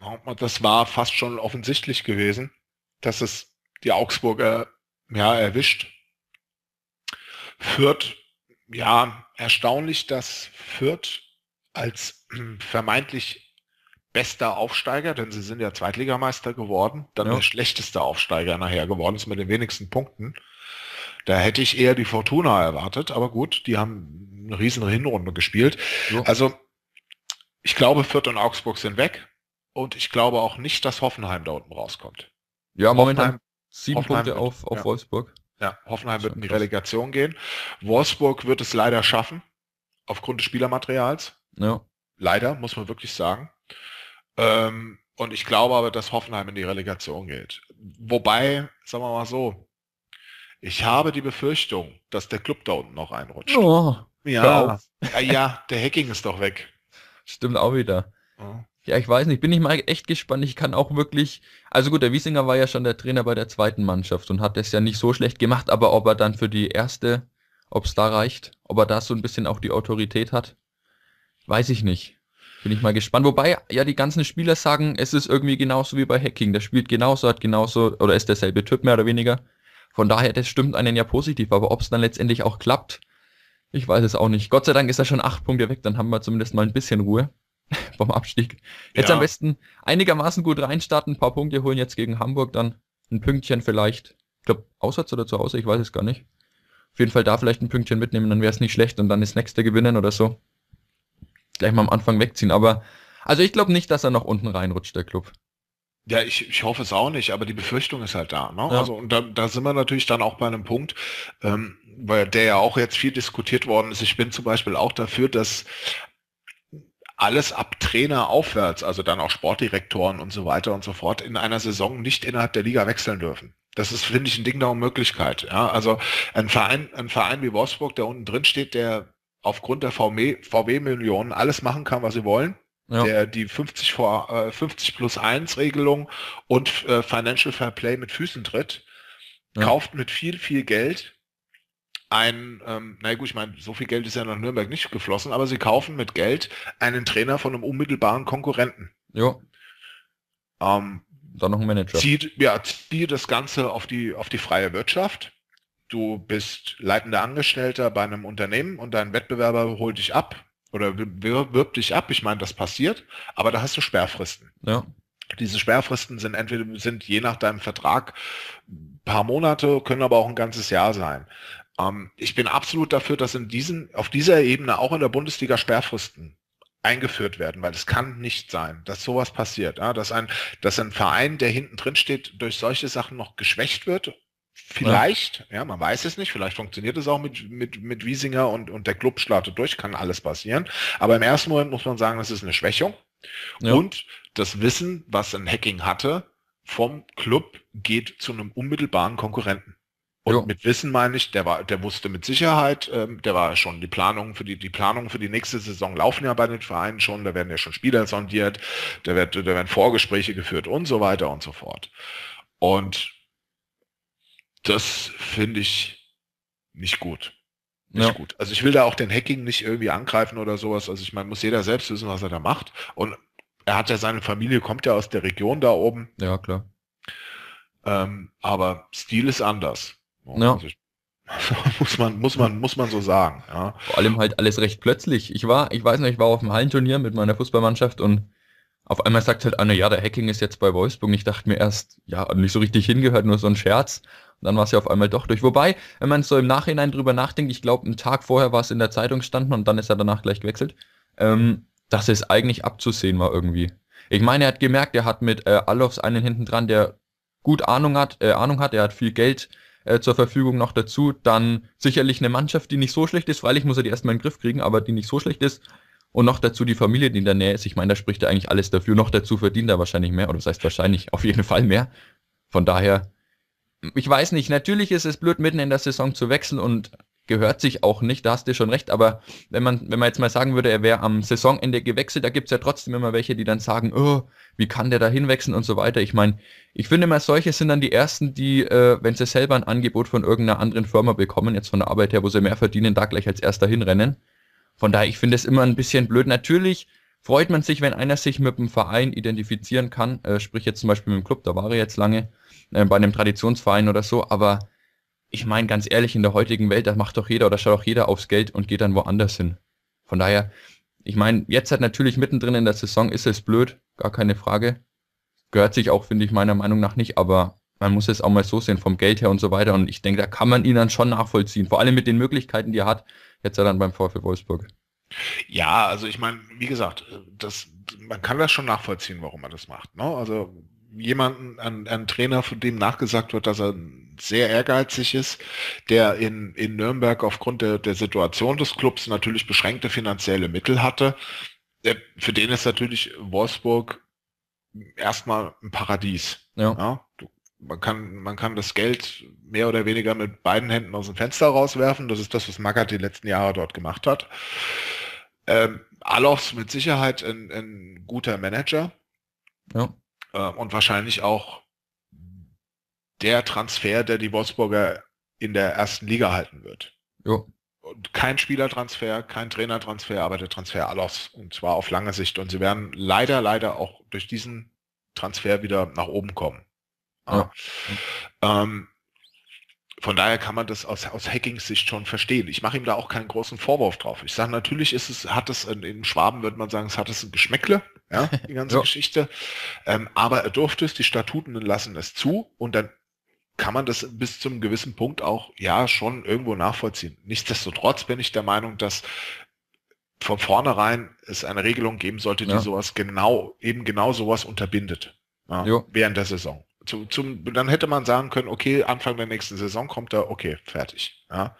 ja. das war fast schon offensichtlich gewesen, dass es die Augsburger ja erwischt. Fürth, ja, erstaunlich, dass Fürth als vermeintlich bester Aufsteiger, denn sie sind ja Zweitligameister geworden, dann ja. der schlechteste Aufsteiger nachher geworden ist mit den wenigsten Punkten. Da hätte ich eher die Fortuna erwartet, aber gut, die haben eine riesen Hinrunde gespielt. Ja. Also ich glaube, Fürth und Augsburg sind weg und ich glaube auch nicht, dass Hoffenheim da unten rauskommt. Ja, momentan sieben Hoffenheim Punkte auf, auf ja. Wolfsburg. Ja, Hoffenheim wird in die Relegation gehen. Wolfsburg wird es leider schaffen, aufgrund des Spielermaterials. Ja. Leider, muss man wirklich sagen. Ähm, und ich glaube aber, dass Hoffenheim in die Relegation geht. Wobei, sagen wir mal so, ich habe die Befürchtung, dass der Club da unten noch einrutscht. Oh, ja, ja, ja, der Hacking ist doch weg. Stimmt auch wieder. Oh. Ja, ich weiß nicht, bin ich mal echt gespannt. Ich kann auch wirklich, also gut, der Wiesinger war ja schon der Trainer bei der zweiten Mannschaft und hat es ja nicht so schlecht gemacht, aber ob er dann für die erste, ob es da reicht, ob er da so ein bisschen auch die Autorität hat, weiß ich nicht. Bin ich mal gespannt. Wobei ja die ganzen Spieler sagen, es ist irgendwie genauso wie bei Hacking. Der spielt genauso, hat genauso, oder ist derselbe Typ mehr oder weniger. Von daher, das stimmt einen ja positiv, aber ob es dann letztendlich auch klappt, ich weiß es auch nicht. Gott sei Dank ist er schon acht Punkte weg, dann haben wir zumindest mal ein bisschen Ruhe. vom Abstieg. Jetzt ja. am besten einigermaßen gut reinstarten, ein paar Punkte holen jetzt gegen Hamburg, dann ein Pünktchen vielleicht. Ich glaube, auswärts oder zu Hause, ich weiß es gar nicht. Auf jeden Fall da vielleicht ein Pünktchen mitnehmen, dann wäre es nicht schlecht und dann das nächste gewinnen oder so. Gleich mal am Anfang wegziehen. Aber also ich glaube nicht, dass er noch unten reinrutscht, der Club. Ja, ich, ich hoffe es auch nicht, aber die Befürchtung ist halt da. Ne? Ja. Also und da, da sind wir natürlich dann auch bei einem Punkt, ähm, weil der ja auch jetzt viel diskutiert worden ist. Ich bin zum Beispiel auch dafür, dass alles ab Trainer aufwärts, also dann auch Sportdirektoren und so weiter und so fort, in einer Saison nicht innerhalb der Liga wechseln dürfen. Das ist, finde ich, ein Ding der Unmöglichkeit. Ja, also ein Verein, ein Verein wie Wolfsburg, der unten drin steht, der aufgrund der VW-Millionen alles machen kann, was sie wollen, ja. der die 50, vor, äh, 50 plus 1 Regelung und äh, Financial Fair Play mit Füßen tritt, ja. kauft mit viel, viel Geld ein, ähm, na gut, ich meine, so viel Geld ist ja nach Nürnberg nicht geflossen, aber sie kaufen mit Geld einen Trainer von einem unmittelbaren Konkurrenten. Ja. Ähm, Dann noch ein Manager. Zieht, ja, zieht das Ganze auf die, auf die freie Wirtschaft. Du bist leitender Angestellter bei einem Unternehmen und dein Wettbewerber holt dich ab oder wirbt dich ab. Ich meine, das passiert, aber da hast du Sperrfristen. Ja. Diese Sperrfristen sind entweder sind je nach deinem Vertrag paar Monate, können aber auch ein ganzes Jahr sein. Ähm, ich bin absolut dafür, dass in diesen, auf dieser Ebene auch in der Bundesliga Sperrfristen eingeführt werden, weil es kann nicht sein, dass sowas passiert, ja, dass ein, dass ein Verein, der hinten drin steht, durch solche Sachen noch geschwächt wird. Vielleicht, ja. ja, man weiß es nicht, vielleicht funktioniert es auch mit, mit, mit Wiesinger und, und der Club startet durch, kann alles passieren. Aber im ersten Moment muss man sagen, das ist eine Schwächung. Ja. Und das Wissen, was ein Hacking hatte, vom Club geht zu einem unmittelbaren Konkurrenten. Und jo. mit Wissen meine ich, der war, der wusste mit Sicherheit, ähm, der war schon die Planung für die, die Planung für die nächste Saison laufen ja bei den Vereinen schon, da werden ja schon Spieler sondiert, da, wird, da werden Vorgespräche geführt und so weiter und so fort. Und das finde ich nicht gut. Nicht ja. gut. Also ich will da auch den Hacking nicht irgendwie angreifen oder sowas. Also ich meine, muss jeder selbst wissen, was er da macht. Und er hat ja seine Familie, kommt ja aus der Region da oben. Ja, klar. Ähm, aber Stil ist anders. Ja. Also ich, muss man, muss man, muss man so sagen. Ja. Vor allem halt alles recht plötzlich. Ich war, ich weiß nicht, ich war auf dem Hallenturnier mit meiner Fußballmannschaft und auf einmal sagt halt einer, ja, der Hacking ist jetzt bei Wolfsburg. Ich dachte mir erst, ja, nicht so richtig hingehört, nur so ein Scherz. Dann war es ja auf einmal doch durch. Wobei, wenn man so im Nachhinein drüber nachdenkt, ich glaube, einen Tag vorher war es in der Zeitung standen und dann ist er danach gleich gewechselt, ähm, dass es eigentlich abzusehen war irgendwie. Ich meine, er hat gemerkt, er hat mit äh, Alofs einen hinten dran, der gut Ahnung hat, äh, Ahnung hat, er hat viel Geld, äh, zur Verfügung noch dazu. Dann sicherlich eine Mannschaft, die nicht so schlecht ist, freilich muss er die erstmal in den Griff kriegen, aber die nicht so schlecht ist. Und noch dazu die Familie, die in der Nähe ist. Ich meine, da spricht er eigentlich alles dafür. Noch dazu verdient er wahrscheinlich mehr, oder das heißt wahrscheinlich auf jeden Fall mehr. Von daher, ich weiß nicht, natürlich ist es blöd, mitten in der Saison zu wechseln und gehört sich auch nicht, da hast du schon recht, aber wenn man, wenn man jetzt mal sagen würde, er wäre am Saisonende gewechselt, da gibt es ja trotzdem immer welche, die dann sagen, oh, wie kann der da hinwechseln und so weiter. Ich meine, ich finde immer, solche sind dann die ersten, die, äh, wenn sie selber ein Angebot von irgendeiner anderen Firma bekommen, jetzt von der Arbeit her, wo sie mehr verdienen, da gleich als erster hinrennen. Von daher, ich finde es immer ein bisschen blöd. Natürlich freut man sich, wenn einer sich mit dem Verein identifizieren kann, äh, sprich jetzt zum Beispiel mit dem Club, da war er jetzt lange, äh, bei einem Traditionsverein oder so, aber ich meine ganz ehrlich, in der heutigen Welt, da macht doch jeder oder schaut doch jeder aufs Geld und geht dann woanders hin. Von daher, ich meine, jetzt halt natürlich mittendrin in der Saison ist es blöd, gar keine Frage. Gehört sich auch, finde ich, meiner Meinung nach nicht, aber man muss es auch mal so sehen, vom Geld her und so weiter. Und ich denke, da kann man ihn dann schon nachvollziehen. Vor allem mit den Möglichkeiten, die er hat, jetzt er dann beim VfL Wolfsburg. Ja, also ich meine, wie gesagt, das, man kann das schon nachvollziehen, warum er das macht. Ne? Also jemanden, ein, ein Trainer, von dem nachgesagt wird, dass er sehr ehrgeizig ist, der in, in Nürnberg aufgrund der, der Situation des Clubs natürlich beschränkte finanzielle Mittel hatte. Für den ist natürlich Wolfsburg erstmal ein Paradies. Ja. ja du, man, kann, man kann das Geld mehr oder weniger mit beiden Händen aus dem Fenster rauswerfen. Das ist das, was Magath die letzten Jahre dort gemacht hat. Ähm, Alofs mit Sicherheit ein, ein guter Manager. Ja. Äh, und wahrscheinlich auch der Transfer, der die Wolfsburger in der ersten Liga halten wird. Ja. Und kein Spielertransfer, kein Trainertransfer, aber der Transfer Alofs. Und zwar auf lange Sicht. Und sie werden leider, leider auch durch diesen Transfer wieder nach oben kommen. Ja. Ähm, von daher kann man das aus, aus Hacking-Sicht schon verstehen. Ich mache ihm da auch keinen großen Vorwurf drauf. Ich sage, natürlich ist es, hat es, in Schwaben würde man sagen, es hat es ein Geschmäckle, ja, die ganze ja. Geschichte. Ähm, aber er durfte es, die Statuten lassen es zu und dann kann man das bis zum gewissen Punkt auch, ja, schon irgendwo nachvollziehen. Nichtsdestotrotz bin ich der Meinung, dass von vornherein es eine Regelung geben sollte, die ja. sowas genau, eben genau sowas unterbindet. Ja, während der Saison zu, zum, dann hätte man sagen können, okay, Anfang der nächsten Saison kommt er, okay, fertig. Ja.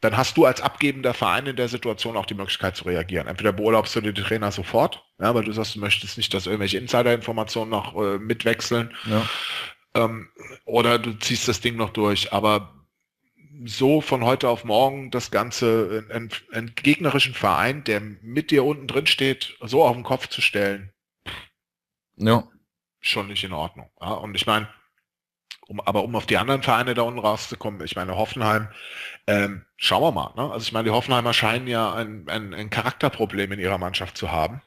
Dann hast du als abgebender Verein in der Situation auch die Möglichkeit zu reagieren. Entweder beurlaubst du den Trainer sofort, ja, weil du sagst, du möchtest nicht, dass irgendwelche Insider-Informationen noch äh, mitwechseln. Ja. Ähm, oder du ziehst das Ding noch durch. Aber so von heute auf morgen das Ganze, einen, einen gegnerischen Verein, der mit dir unten drin steht, so auf den Kopf zu stellen. Ja schon nicht in Ordnung. Ja? Und ich meine, um, aber um auf die anderen Vereine da unten rauszukommen, ich meine, Hoffenheim, ähm, schauen wir mal. Ne? Also ich meine, die Hoffenheimer scheinen ja ein, ein, ein Charakterproblem in ihrer Mannschaft zu haben.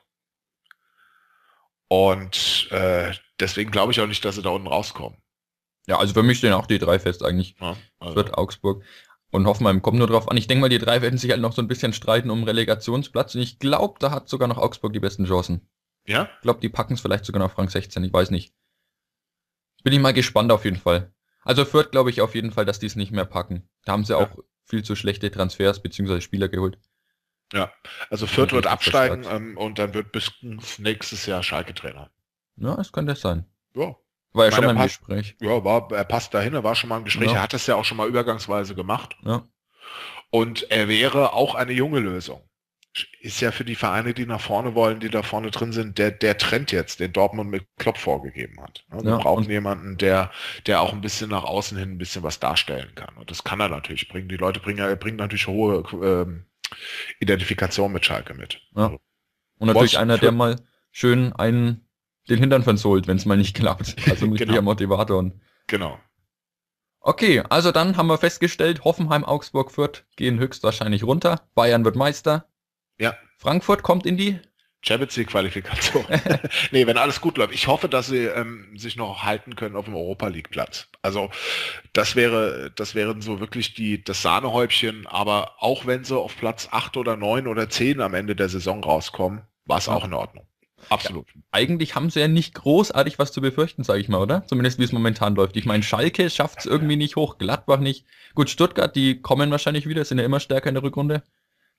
Und äh, deswegen glaube ich auch nicht, dass sie da unten rauskommen. Ja, also für mich stehen auch die drei fest eigentlich. Ja, also. wird Augsburg. Und Hoffenheim kommt nur drauf an. Ich denke mal, die drei werden sich halt noch so ein bisschen streiten um Relegationsplatz. Und ich glaube, da hat sogar noch Augsburg die besten Chancen. Ja? Ich glaube, die packen es vielleicht sogar nach Frank 16, ich weiß nicht. Bin ich mal gespannt auf jeden Fall. Also Fürth glaube ich auf jeden Fall, dass die es nicht mehr packen. Da haben sie ja. auch viel zu schlechte Transfers bzw. Spieler geholt. Ja, also Fürth wird absteigen ähm, und dann wird bis nächstes Jahr Schalke Trainer. Ja, das könnte sein. Ja. War ja schon mal im passt, Gespräch. Ja, war, er passt dahin, er war schon mal im Gespräch. Ja. Er hat das ja auch schon mal übergangsweise gemacht. Ja. Und er wäre auch eine junge Lösung ist ja für die Vereine, die nach vorne wollen, die da vorne drin sind, der, der Trend jetzt, den Dortmund mit Klopp vorgegeben hat. Wir ja, brauchen jemanden, der, der auch ein bisschen nach außen hin ein bisschen was darstellen kann. Und das kann er natürlich bringen. Die Leute bringen, er bringt natürlich hohe ähm, Identifikation mit Schalke mit. Ja. Also, Und natürlich einer, der mal schön einen den Hintern versohlt, wenn es mal nicht klappt. Also ein richtiger genau. Motivator. Genau. Okay, also dann haben wir festgestellt, Hoffenheim, Augsburg, Fürth gehen höchstwahrscheinlich runter. Bayern wird Meister. Ja. Frankfurt kommt in die Champions League Qualifikation. nee, wenn alles gut läuft. Ich hoffe, dass sie ähm, sich noch halten können auf dem Europa League Platz. Also das wäre, das wären so wirklich die, das Sahnehäubchen. Aber auch wenn sie auf Platz 8 oder 9 oder 10 am Ende der Saison rauskommen, war es auch in Ordnung. Absolut. Ja, eigentlich haben sie ja nicht großartig was zu befürchten, sage ich mal, oder? Zumindest wie es momentan läuft. Ich meine, Schalke schafft es irgendwie nicht hoch, Gladbach nicht. Gut, Stuttgart, die kommen wahrscheinlich wieder, sind ja immer stärker in der Rückrunde.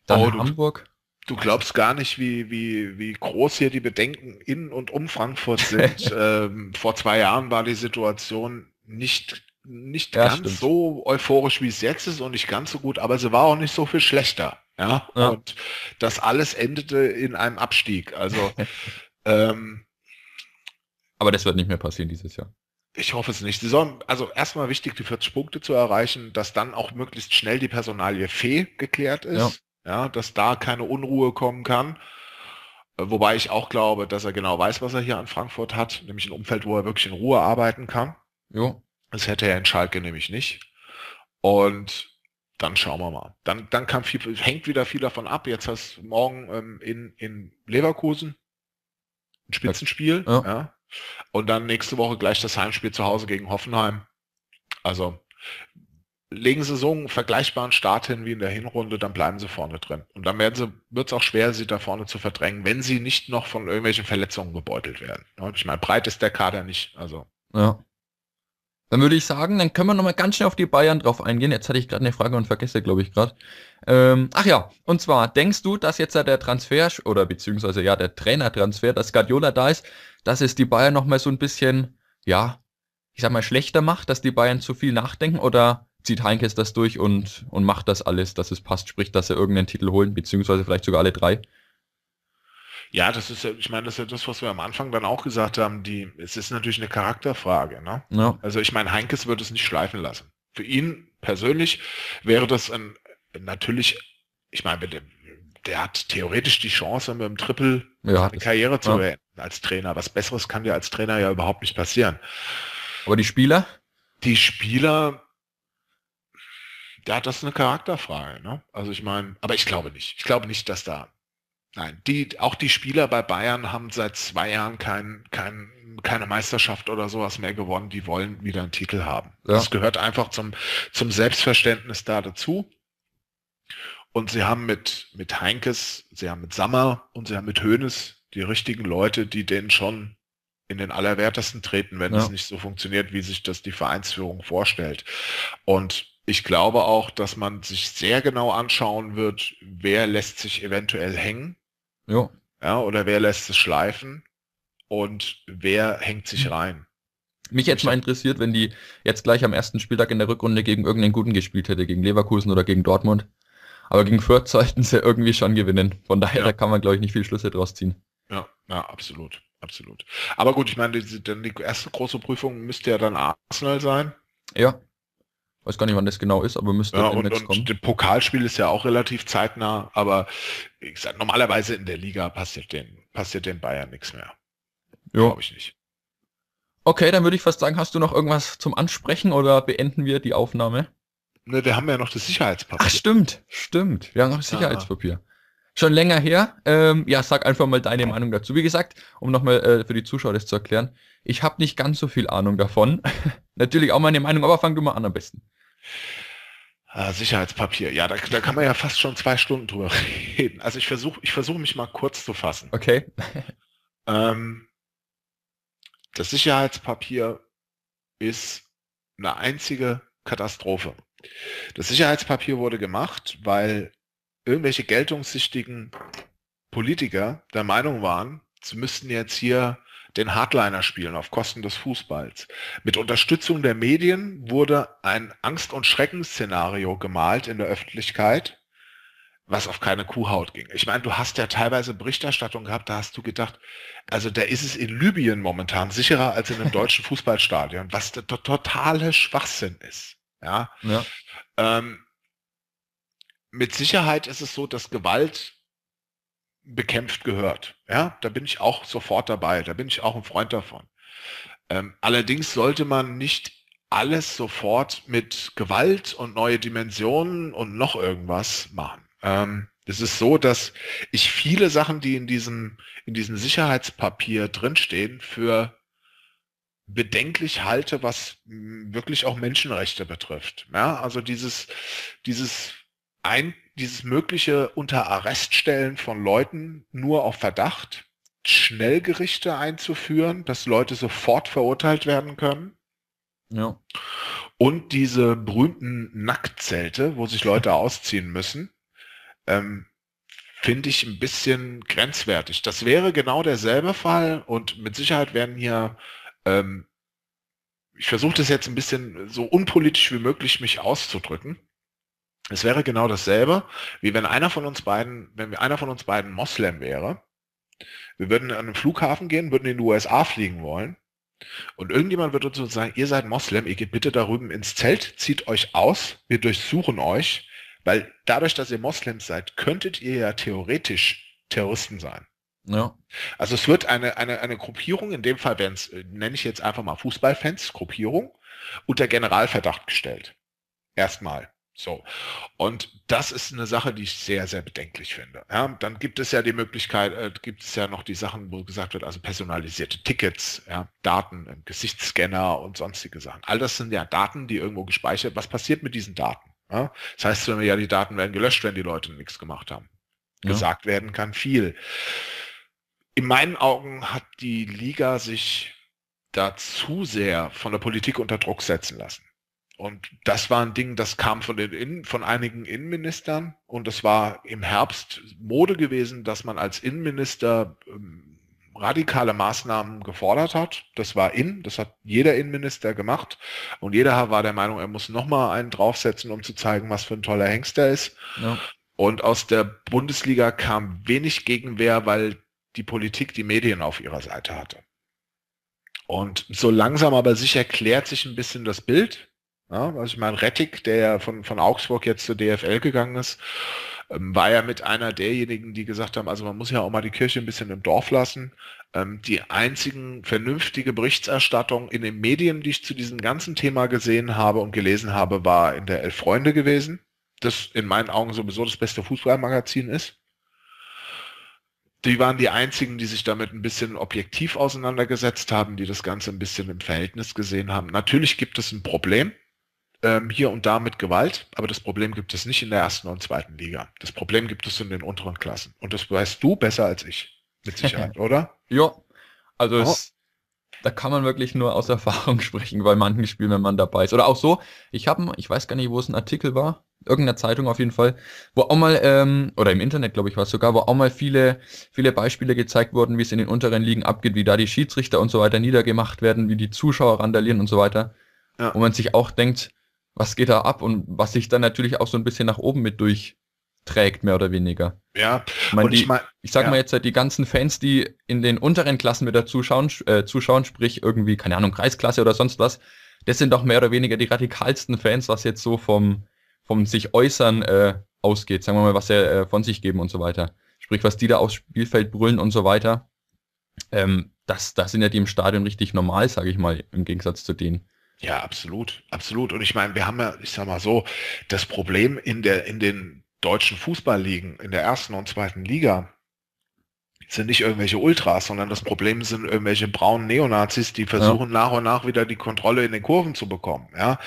Dann oh, Hamburg. Du glaubst gar nicht, wie, wie, wie groß hier die Bedenken in und um Frankfurt sind. ähm, vor zwei Jahren war die Situation nicht, nicht ja, ganz stimmt. so euphorisch, wie es jetzt ist und nicht ganz so gut, aber sie war auch nicht so viel schlechter. Ja, ja. und das alles endete in einem Abstieg. Also, ähm, aber das wird nicht mehr passieren dieses Jahr. Ich hoffe es nicht. Sie sollen, also erstmal wichtig, die 40 Punkte zu erreichen, dass dann auch möglichst schnell die Personalie Fee geklärt ist. Ja ja, dass da keine Unruhe kommen kann. Äh, wobei ich auch glaube, dass er genau weiß, was er hier an Frankfurt hat, nämlich ein Umfeld, wo er wirklich in Ruhe arbeiten kann. Jo. Das hätte er in Schalke nämlich nicht. Und dann schauen wir mal. Dann, dann kann viel, hängt wieder viel davon ab. Jetzt hast du morgen ähm, in, in Leverkusen ein Spitzenspiel. Ja. ja. Und dann nächste Woche gleich das Heimspiel zu Hause gegen Hoffenheim. Also legen sie so einen vergleichbaren Start hin wie in der Hinrunde, dann bleiben sie vorne drin. Und dann wird es auch schwer, sie da vorne zu verdrängen, wenn sie nicht noch von irgendwelchen Verletzungen gebeutelt werden. Ich meine, breit ist der Kader nicht. Also. Ja. Dann würde ich sagen, dann können wir nochmal ganz schnell auf die Bayern drauf eingehen. Jetzt hatte ich gerade eine Frage und vergesse, glaube ich, gerade. Ähm, ach ja, und zwar, denkst du, dass jetzt der Transfer, oder beziehungsweise ja, der Trainertransfer, dass Guardiola da ist, dass es die Bayern nochmal so ein bisschen, ja, ich sag mal, schlechter macht, dass die Bayern zu viel nachdenken oder zieht Heinkes das durch und, und macht das alles, dass es passt, sprich, dass sie irgendeinen Titel holen, beziehungsweise vielleicht sogar alle drei? Ja, das ist ja, ich meine, das ist ja das, was wir am Anfang dann auch gesagt haben, die, es ist natürlich eine Charakterfrage, ne? Ja. Also ich meine, Heinkes würde es nicht schleifen lassen. Für ihn persönlich wäre das ein, natürlich, ich meine, der, der hat theoretisch die Chance, mit dem Triple ja, eine Karriere zu ja. beenden als Trainer. Was Besseres kann dir als Trainer ja überhaupt nicht passieren. Aber die Spieler? Die Spieler, da hat das eine Charakterfrage, ne? Also ich meine, aber ich glaube nicht. Ich glaube nicht, dass da Nein, die, auch die Spieler bei Bayern haben seit zwei Jahren kein, kein, keine Meisterschaft oder sowas mehr gewonnen. Die wollen wieder einen Titel haben. Ja. Das gehört einfach zum, zum Selbstverständnis da dazu. Und sie haben mit, mit Heinkes, sie haben mit Sammer und sie haben mit Hoeneß die richtigen Leute, die denen schon in den Allerwertesten treten, wenn ja. es nicht so funktioniert, wie sich das die Vereinsführung vorstellt. Und ich glaube auch, dass man sich sehr genau anschauen wird, wer lässt sich eventuell hängen ja. ja. Oder wer lässt es schleifen und wer hängt sich hm. rein. Mich jetzt mal interessiert, wenn die jetzt gleich am ersten Spieltag in der Rückrunde gegen irgendeinen guten gespielt hätte, gegen Leverkusen oder gegen Dortmund. Aber gegen Fürth sollten sie irgendwie schon gewinnen. Von daher, ja. da kann man, glaube ich, nicht viel Schlüsse draus ziehen. Ja, ja, absolut, absolut. Aber gut, ich meine, die, die erste große Prüfung müsste ja dann Arsenal sein. Ja. Weiß gar nicht, wann das genau ist, aber müsste ja, und, und kommen. Das Pokalspiel ist ja auch relativ zeitnah, aber wie gesagt, normalerweise in der Liga passiert den, passiert den Bayern nichts mehr. Glaube ich nicht. Okay, dann würde ich fast sagen, hast du noch irgendwas zum Ansprechen oder beenden wir die Aufnahme? Ne, wir haben ja noch das Sicherheitspapier. Ach, stimmt, stimmt. Wir haben noch das Sicherheitspapier. Schon länger her. Ähm, ja, sag einfach mal deine Meinung dazu. Wie gesagt, um nochmal äh, für die Zuschauer das zu erklären, ich habe nicht ganz so viel Ahnung davon. Natürlich auch meine Meinung, aber fang du mal an am besten. Ah, Sicherheitspapier, ja, da, da kann man ja fast schon zwei Stunden drüber reden. Also ich versuche ich versuch mich mal kurz zu fassen. Okay. Ähm, das Sicherheitspapier ist eine einzige Katastrophe. Das Sicherheitspapier wurde gemacht, weil irgendwelche geltungssichtigen Politiker der Meinung waren, sie müssten jetzt hier den Hardliner spielen auf Kosten des Fußballs. Mit Unterstützung der Medien wurde ein Angst- und Schreckensszenario gemalt in der Öffentlichkeit, was auf keine Kuhhaut ging. Ich meine, du hast ja teilweise Berichterstattung gehabt, da hast du gedacht, also da ist es in Libyen momentan sicherer als in einem deutschen Fußballstadion, was der totale Schwachsinn ist. Ja. ja. Ähm, mit Sicherheit ist es so, dass Gewalt bekämpft gehört. Ja, da bin ich auch sofort dabei. Da bin ich auch ein Freund davon. Ähm, allerdings sollte man nicht alles sofort mit Gewalt und neue Dimensionen und noch irgendwas machen. Ähm, es ist so, dass ich viele Sachen, die in diesem, in diesem Sicherheitspapier drinstehen, für bedenklich halte, was wirklich auch Menschenrechte betrifft. Ja, also dieses, dieses ein, dieses mögliche unter Arrest stellen von Leuten nur auf Verdacht, Schnellgerichte einzuführen, dass Leute sofort verurteilt werden können. Ja. Und diese berühmten Nacktzelte, wo sich Leute ausziehen müssen, ähm, finde ich ein bisschen grenzwertig. Das wäre genau derselbe Fall und mit Sicherheit werden hier, ähm, ich versuche das jetzt ein bisschen so unpolitisch wie möglich mich auszudrücken. Es wäre genau dasselbe, wie wenn einer von uns beiden, wenn einer von uns beiden Moslem wäre. Wir würden an einen Flughafen gehen, würden in die USA fliegen wollen. Und irgendjemand würde uns sagen, ihr seid Moslem, ihr geht bitte darüber ins Zelt, zieht euch aus, wir durchsuchen euch, weil dadurch, dass ihr Moslems seid, könntet ihr ja theoretisch Terroristen sein. Ja. Also es wird eine, eine, eine Gruppierung, in dem Fall werden es, äh, nenne ich jetzt einfach mal Fußballfans, Gruppierung, unter Generalverdacht gestellt. Erstmal. So. Und das ist eine Sache, die ich sehr, sehr bedenklich finde. Ja, dann gibt es ja die Möglichkeit, äh, gibt es ja noch die Sachen, wo gesagt wird, also personalisierte Tickets, ja, Daten, Gesichtsscanner und sonstige Sachen. All das sind ja Daten, die irgendwo gespeichert. Was passiert mit diesen Daten? Ja? Das heißt ja, die Daten werden gelöscht, wenn die Leute nichts gemacht haben. Ja. Gesagt werden kann viel. In meinen Augen hat die Liga sich da zu sehr von der Politik unter Druck setzen lassen. Und das war ein Ding, das kam von den Innen, von einigen Innenministern und es war im Herbst Mode gewesen, dass man als Innenminister ähm, radikale Maßnahmen gefordert hat. Das war in, das hat jeder Innenminister gemacht und jeder war der Meinung, er muss nochmal einen draufsetzen, um zu zeigen, was für ein toller Hengst er ist. Ja. Und aus der Bundesliga kam wenig Gegenwehr, weil die Politik die Medien auf ihrer Seite hatte. Und so langsam aber sicher klärt sich ein bisschen das Bild. Ja, also ich meine, Rettig, der ja von, von Augsburg jetzt zur DFL gegangen ist, ähm, war ja mit einer derjenigen, die gesagt haben, also man muss ja auch mal die Kirche ein bisschen im Dorf lassen. Ähm, die einzigen vernünftige Berichterstattung in den Medien, die ich zu diesem ganzen Thema gesehen habe und gelesen habe, war in der Elf Freunde gewesen. Das in meinen Augen sowieso das beste Fußballmagazin ist die waren die einzigen, die sich damit ein bisschen objektiv auseinandergesetzt haben, die das Ganze ein bisschen im Verhältnis gesehen haben. Natürlich gibt es ein Problem ähm, hier und da mit Gewalt, aber das Problem gibt es nicht in der ersten und zweiten Liga. Das Problem gibt es in den unteren Klassen. Und das weißt du besser als ich, mit Sicherheit, oder? Ja, also oh. es, da kann man wirklich nur aus Erfahrung sprechen bei manchen Spielen, wenn man dabei ist. Oder auch so, ich habe, ich weiß gar nicht, wo es ein Artikel war, irgendeiner Zeitung auf jeden Fall, wo auch mal, ähm, oder im Internet glaube ich war es sogar, wo auch mal viele, viele Beispiele gezeigt wurden, wie es in den unteren Ligen abgeht, wie da die Schiedsrichter und so weiter niedergemacht werden, wie die Zuschauer randalieren und so weiter. Ja. Wo man sich auch denkt, was geht da ab und was sich dann natürlich auch so ein bisschen nach oben mit durchträgt, mehr oder weniger. Ja, ich, mein, die, ich, mein, ich sag ja. mal jetzt die ganzen Fans, die in den unteren Klassen mit der zuschauen, äh, zuschauen, sprich irgendwie, keine Ahnung, Kreisklasse oder sonst was, das sind doch mehr oder weniger die radikalsten Fans, was jetzt so vom, vom sich äußern äh, ausgeht, sagen wir mal, was sie äh, von sich geben und so weiter. Sprich, was die da aufs Spielfeld brüllen und so weiter. Ähm, das, das sind ja die im Stadion richtig normal, sage ich mal, im Gegensatz zu denen. Ja, absolut, absolut. Und ich meine, wir haben ja, ich sag mal so, das Problem in der, in den deutschen Fußballligen, in der ersten und zweiten Liga, sind nicht irgendwelche Ultras, sondern das Problem sind irgendwelche braunen Neonazis, die versuchen ja. nach und nach wieder die Kontrolle in den Kurven zu bekommen. Ja,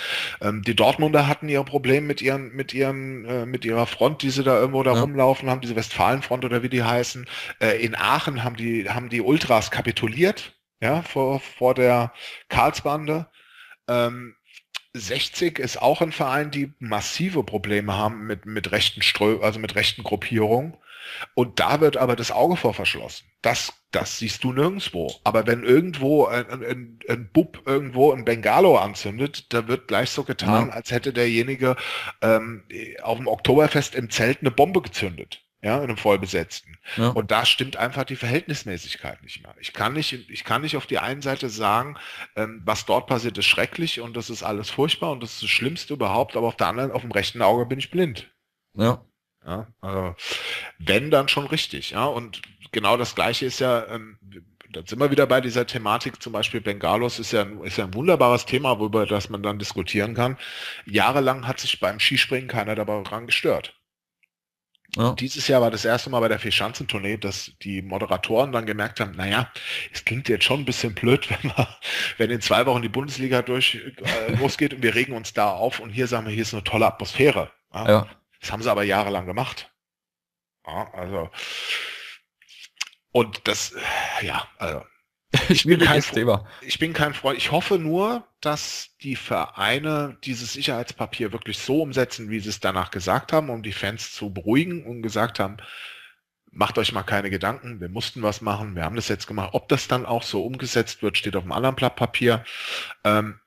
ähm, die Dortmunder hatten ihr Problem mit ihren, mit ihren, äh, mit ihrer Front, die sie da irgendwo da ja. rumlaufen haben, diese Westfalenfront oder wie die heißen. Äh, in Aachen haben die, haben die Ultras kapituliert, ja, vor, vor der Karlsbande. Ähm, 60 ist auch ein Verein, die massive Probleme haben mit, mit rechten Strö also mit rechten Gruppierungen. Und da wird aber das Auge vor verschlossen. Das, das siehst du nirgendwo. Aber wenn irgendwo ein, ein, ein Bub irgendwo ein Bengalo anzündet, da wird gleich so getan, ja. als hätte derjenige ähm, auf dem Oktoberfest im Zelt eine Bombe gezündet. Ja, in einem vollbesetzten. Ja. Und da stimmt einfach die Verhältnismäßigkeit nicht mehr. Ich kann nicht, ich kann nicht auf die einen Seite sagen, ähm, was dort passiert, ist schrecklich und das ist alles furchtbar und das ist das Schlimmste überhaupt, aber auf der anderen, auf dem rechten Auge bin ich blind. Ja. Ja, also wenn, dann schon richtig. Ja, und genau das Gleiche ist ja, ähm, da sind wir wieder bei dieser Thematik, zum Beispiel Bengalos ist ja, ist ja ein wunderbares Thema, worüber das man dann diskutieren kann. Jahrelang hat sich beim Skispringen keiner dabei dran gestört. Ja. Dieses Jahr war das erste Mal bei der Vierschanzentournee, dass die Moderatoren dann gemerkt haben, naja, es klingt jetzt schon ein bisschen blöd, wenn, wir, wenn in zwei Wochen die Bundesliga durch äh, losgeht und wir regen uns da auf und hier sagen wir, hier ist eine tolle Atmosphäre. Ja. ja. Das haben sie aber jahrelang gemacht. Also und das, ja, also ich bin, kein, Thema. ich bin kein Freund. Ich hoffe nur, dass die Vereine dieses Sicherheitspapier wirklich so umsetzen, wie sie es danach gesagt haben, um die Fans zu beruhigen und gesagt haben, macht euch mal keine Gedanken, wir mussten was machen, wir haben das jetzt gemacht. Ob das dann auch so umgesetzt wird, steht auf einem anderen Blatt Papier. Ähm,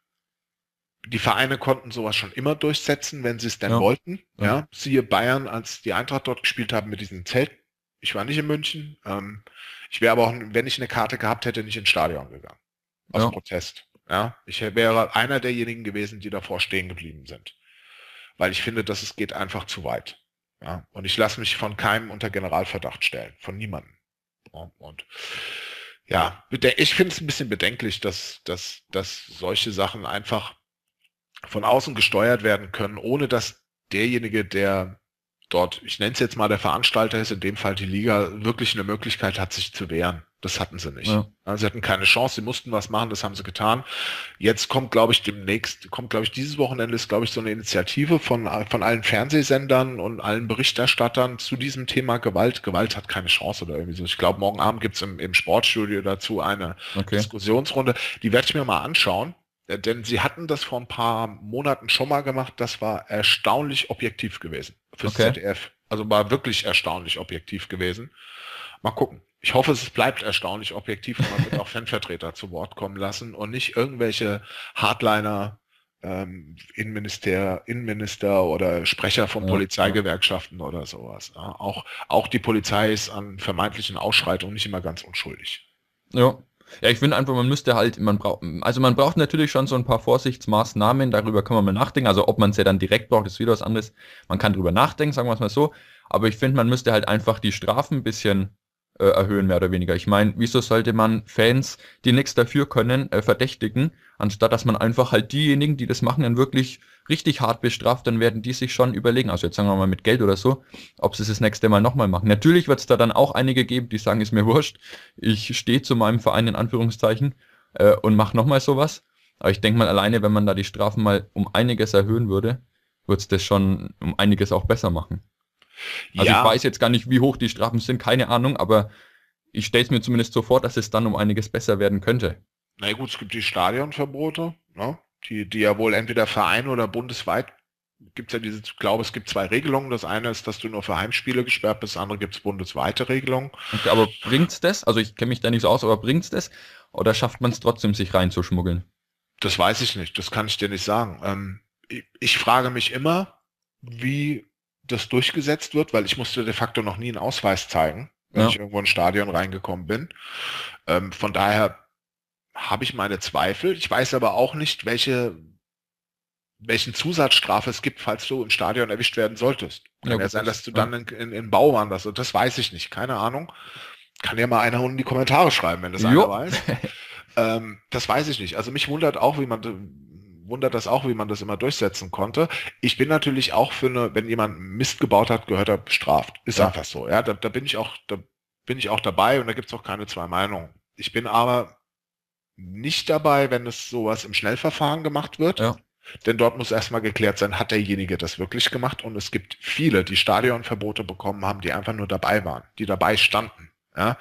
die Vereine konnten sowas schon immer durchsetzen, wenn sie es denn ja. wollten. Ja. ja. Siehe Bayern, als die Eintracht dort gespielt haben mit diesem Zelt. Ich war nicht in München. Ähm, ich wäre aber auch, wenn ich eine Karte gehabt hätte, nicht ins Stadion gegangen. Aus ja. Protest. Ja. Ich wäre einer derjenigen gewesen, die davor stehen geblieben sind. Weil ich finde, dass es geht einfach zu weit. Ja. Und ich lasse mich von keinem unter Generalverdacht stellen. Von niemandem. Ja. Und ja, ich finde es ein bisschen bedenklich, dass, dass, dass solche Sachen einfach von außen gesteuert werden können, ohne dass derjenige, der dort, ich nenne es jetzt mal der Veranstalter ist, in dem Fall die Liga, wirklich eine Möglichkeit hat, sich zu wehren. Das hatten sie nicht. Ja. Sie hatten keine Chance, sie mussten was machen, das haben sie getan. Jetzt kommt, glaube ich, demnächst, kommt, glaube ich, dieses Wochenende ist, glaube ich, so eine Initiative von, von allen Fernsehsendern und allen Berichterstattern zu diesem Thema Gewalt. Gewalt hat keine Chance oder irgendwie so. Ich glaube, morgen Abend gibt's im, im Sportstudio dazu eine okay. Diskussionsrunde. Die werde ich mir mal anschauen. Denn sie hatten das vor ein paar Monaten schon mal gemacht. Das war erstaunlich objektiv gewesen fürs okay. ZDF. Also war wirklich erstaunlich objektiv gewesen. Mal gucken. Ich hoffe, es bleibt erstaunlich objektiv und man wird auch Fanvertreter zu Wort kommen lassen und nicht irgendwelche Hardliner, ähm, Innenminister, Innenminister oder Sprecher von ja, Polizeigewerkschaften ja. oder sowas. Ja, auch, auch die Polizei ist an vermeintlichen Ausschreitungen nicht immer ganz unschuldig. Ja, ja, ich finde einfach, man müsste halt, man braucht, also man braucht natürlich schon so ein paar Vorsichtsmaßnahmen, darüber kann man mal nachdenken. Also ob man es ja dann direkt braucht, ist wieder was anderes. Man kann drüber nachdenken, sagen wir es mal so. Aber ich finde, man müsste halt einfach die Strafen ein bisschen äh, erhöhen, mehr oder weniger. Ich meine, wieso sollte man Fans, die nichts dafür können, äh, verdächtigen, anstatt dass man einfach halt diejenigen, die das machen, dann wirklich richtig hart bestraft, dann werden die sich schon überlegen, also jetzt sagen wir mal mit Geld oder so, ob sie es das nächste Mal nochmal machen. Natürlich wird es da dann auch einige geben, die sagen, ist mir wurscht, ich stehe zu meinem Verein in Anführungszeichen äh, und mache nochmal sowas. Aber ich denke mal, alleine, wenn man da die Strafen mal um einiges erhöhen würde, wird es das schon um einiges auch besser machen. Also ja. ich weiß jetzt gar nicht, wie hoch die Strafen sind, keine Ahnung, aber ich stelle es mir zumindest so vor, dass es dann um einiges besser werden könnte. Na gut, es gibt die Stadionverbote, ne? Die, die ja wohl entweder Verein oder bundesweit gibt es ja diese, ich glaube, es gibt zwei Regelungen. Das eine ist, dass du nur für Heimspiele gesperrt bist, das andere gibt es bundesweite Regelungen. Okay, aber bringt's das? Also ich kenne mich da nicht so aus, aber bringt's das? Oder schafft man es trotzdem, sich reinzuschmuggeln? Das weiß ich nicht, das kann ich dir nicht sagen. Ähm, ich, ich frage mich immer, wie das durchgesetzt wird, weil ich musste de facto noch nie einen Ausweis zeigen, wenn ja. ich irgendwo in ein Stadion reingekommen bin. Ähm, von daher habe ich meine Zweifel. Ich weiß aber auch nicht, welche welchen Zusatzstrafe es gibt, falls du im Stadion erwischt werden solltest. Kann ja, ja sein, dass du dann in, in, in Bau wanderst. Und das weiß ich nicht. Keine Ahnung. Kann ja mal einer unten in die Kommentare schreiben, wenn das jo. einer weiß. ähm, das weiß ich nicht. Also mich wundert auch, wie man wundert das auch, wie man das immer durchsetzen konnte. Ich bin natürlich auch für eine, wenn jemand Mist gebaut hat, gehört er bestraft. Ist ja. einfach so. Ja, da, da bin ich auch, da bin ich auch dabei und da gibt es auch keine zwei Meinungen. Ich bin aber nicht dabei, wenn es sowas im Schnellverfahren gemacht wird. Ja. Denn dort muss erstmal geklärt sein, hat derjenige das wirklich gemacht? Und es gibt viele, die Stadionverbote bekommen haben, die einfach nur dabei waren, die dabei standen. Ja?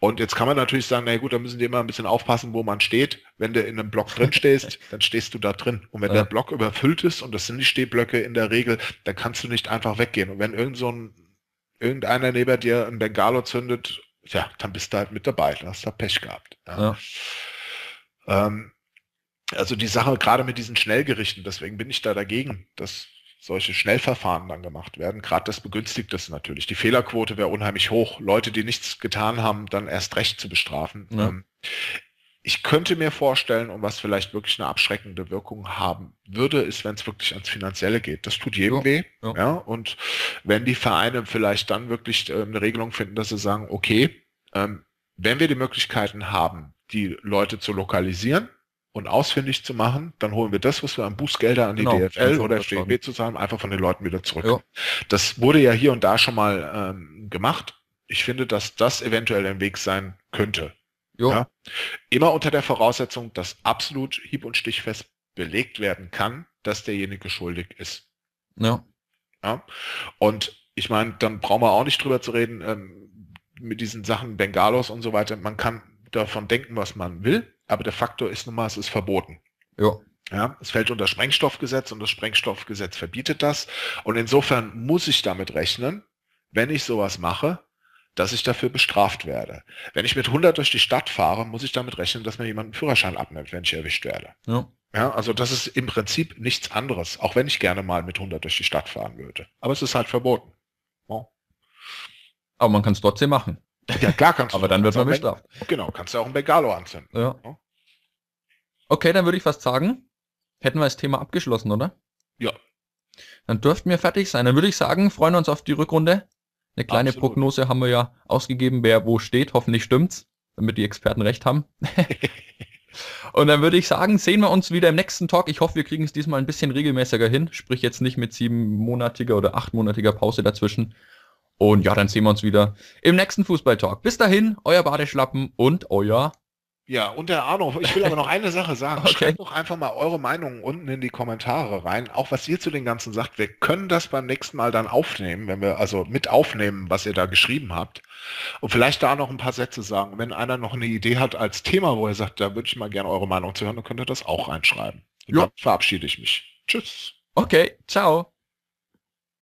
Und jetzt kann man natürlich sagen, na gut, da müssen die immer ein bisschen aufpassen, wo man steht. Wenn du in einem Block drin stehst, dann stehst du da drin. Und wenn ja. der Block überfüllt ist, und das sind die Stehblöcke in der Regel, dann kannst du nicht einfach weggehen. Und wenn irgend so ein, irgendeiner neben dir ein Bengalo zündet, ja, dann bist du halt mit dabei. Dann hast du Pech gehabt. Ja. Ähm, also die Sache gerade mit diesen Schnellgerichten, deswegen bin ich da dagegen, dass solche Schnellverfahren dann gemacht werden. Gerade das begünstigt es natürlich. Die Fehlerquote wäre unheimlich hoch. Leute, die nichts getan haben, dann erst recht zu bestrafen. Ja. Ähm, ich könnte mir vorstellen, und was vielleicht wirklich eine abschreckende Wirkung haben würde, ist, wenn es wirklich ans Finanzielle geht. Das tut jedem ja, weh. Ja. ja. Und wenn die Vereine vielleicht dann wirklich äh, eine Regelung finden, dass sie sagen, okay, ähm, wenn wir die Möglichkeiten haben, die Leute zu lokalisieren, und ausfindig zu machen, dann holen wir das, was wir an Bußgelder an die genau, DFL oder SDB zu zahlen, einfach von den Leuten wieder zurück. Ja. Das wurde ja hier und da schon mal ähm, gemacht. Ich finde, dass das eventuell ein Weg sein könnte. Ja. Immer unter der Voraussetzung, dass absolut hieb- und stichfest belegt werden kann, dass derjenige schuldig ist. Ja. ja? Und ich meine, dann brauchen wir auch nicht drüber zu reden, ähm, mit diesen Sachen Bengalos und so weiter. Man kann davon denken, was man will aber der Faktor ist nun mal, es ist verboten. Ja. Ja, es fällt unter Sprengstoffgesetz und das Sprengstoffgesetz verbietet das. Und insofern muss ich damit rechnen, wenn ich sowas mache, dass ich dafür bestraft werde. Wenn ich mit 100 durch die Stadt fahre, muss ich damit rechnen, dass mir jemand einen Führerschein abnimmt, wenn ich erwischt werde. Ja. Ja, also das ist im Prinzip nichts anderes, auch wenn ich gerne mal mit 100 durch die Stadt fahren würde. Aber es ist halt verboten. Ja. Aber man kann es trotzdem machen. Ja, klar kannst du. Aber dann wird man bestraft. Genau, kannst du auch ein Begalo anzünden. Ja. Okay, dann würde ich fast sagen, hätten wir das Thema abgeschlossen, oder? Ja. Dann dürften wir fertig sein. Dann würde ich sagen, freuen wir uns auf die Rückrunde. Eine kleine Absolut. Prognose haben wir ja ausgegeben, wer wo steht. Hoffentlich stimmt's, damit die Experten recht haben. Und dann würde ich sagen, sehen wir uns wieder im nächsten Talk. Ich hoffe, wir kriegen es diesmal ein bisschen regelmäßiger hin. Sprich jetzt nicht mit siebenmonatiger oder achtmonatiger Pause dazwischen. Und ja, dann sehen wir uns wieder im nächsten Fußball-Talk. Bis dahin, euer Badeschlappen und euer ja, und der Arno, ich will aber noch eine Sache sagen. Okay. Schreibt doch einfach mal eure Meinungen unten in die Kommentare rein, auch was ihr zu den ganzen sagt. Wir können das beim nächsten Mal dann aufnehmen, wenn wir also mit aufnehmen, was ihr da geschrieben habt. Und vielleicht da noch ein paar Sätze sagen. Wenn einer noch eine Idee hat als Thema, wo er sagt, da würde ich mal gerne eure Meinung zu hören, dann könnt ihr das auch reinschreiben. Und Ja. verabschiede ich mich. Tschüss. Okay, ciao.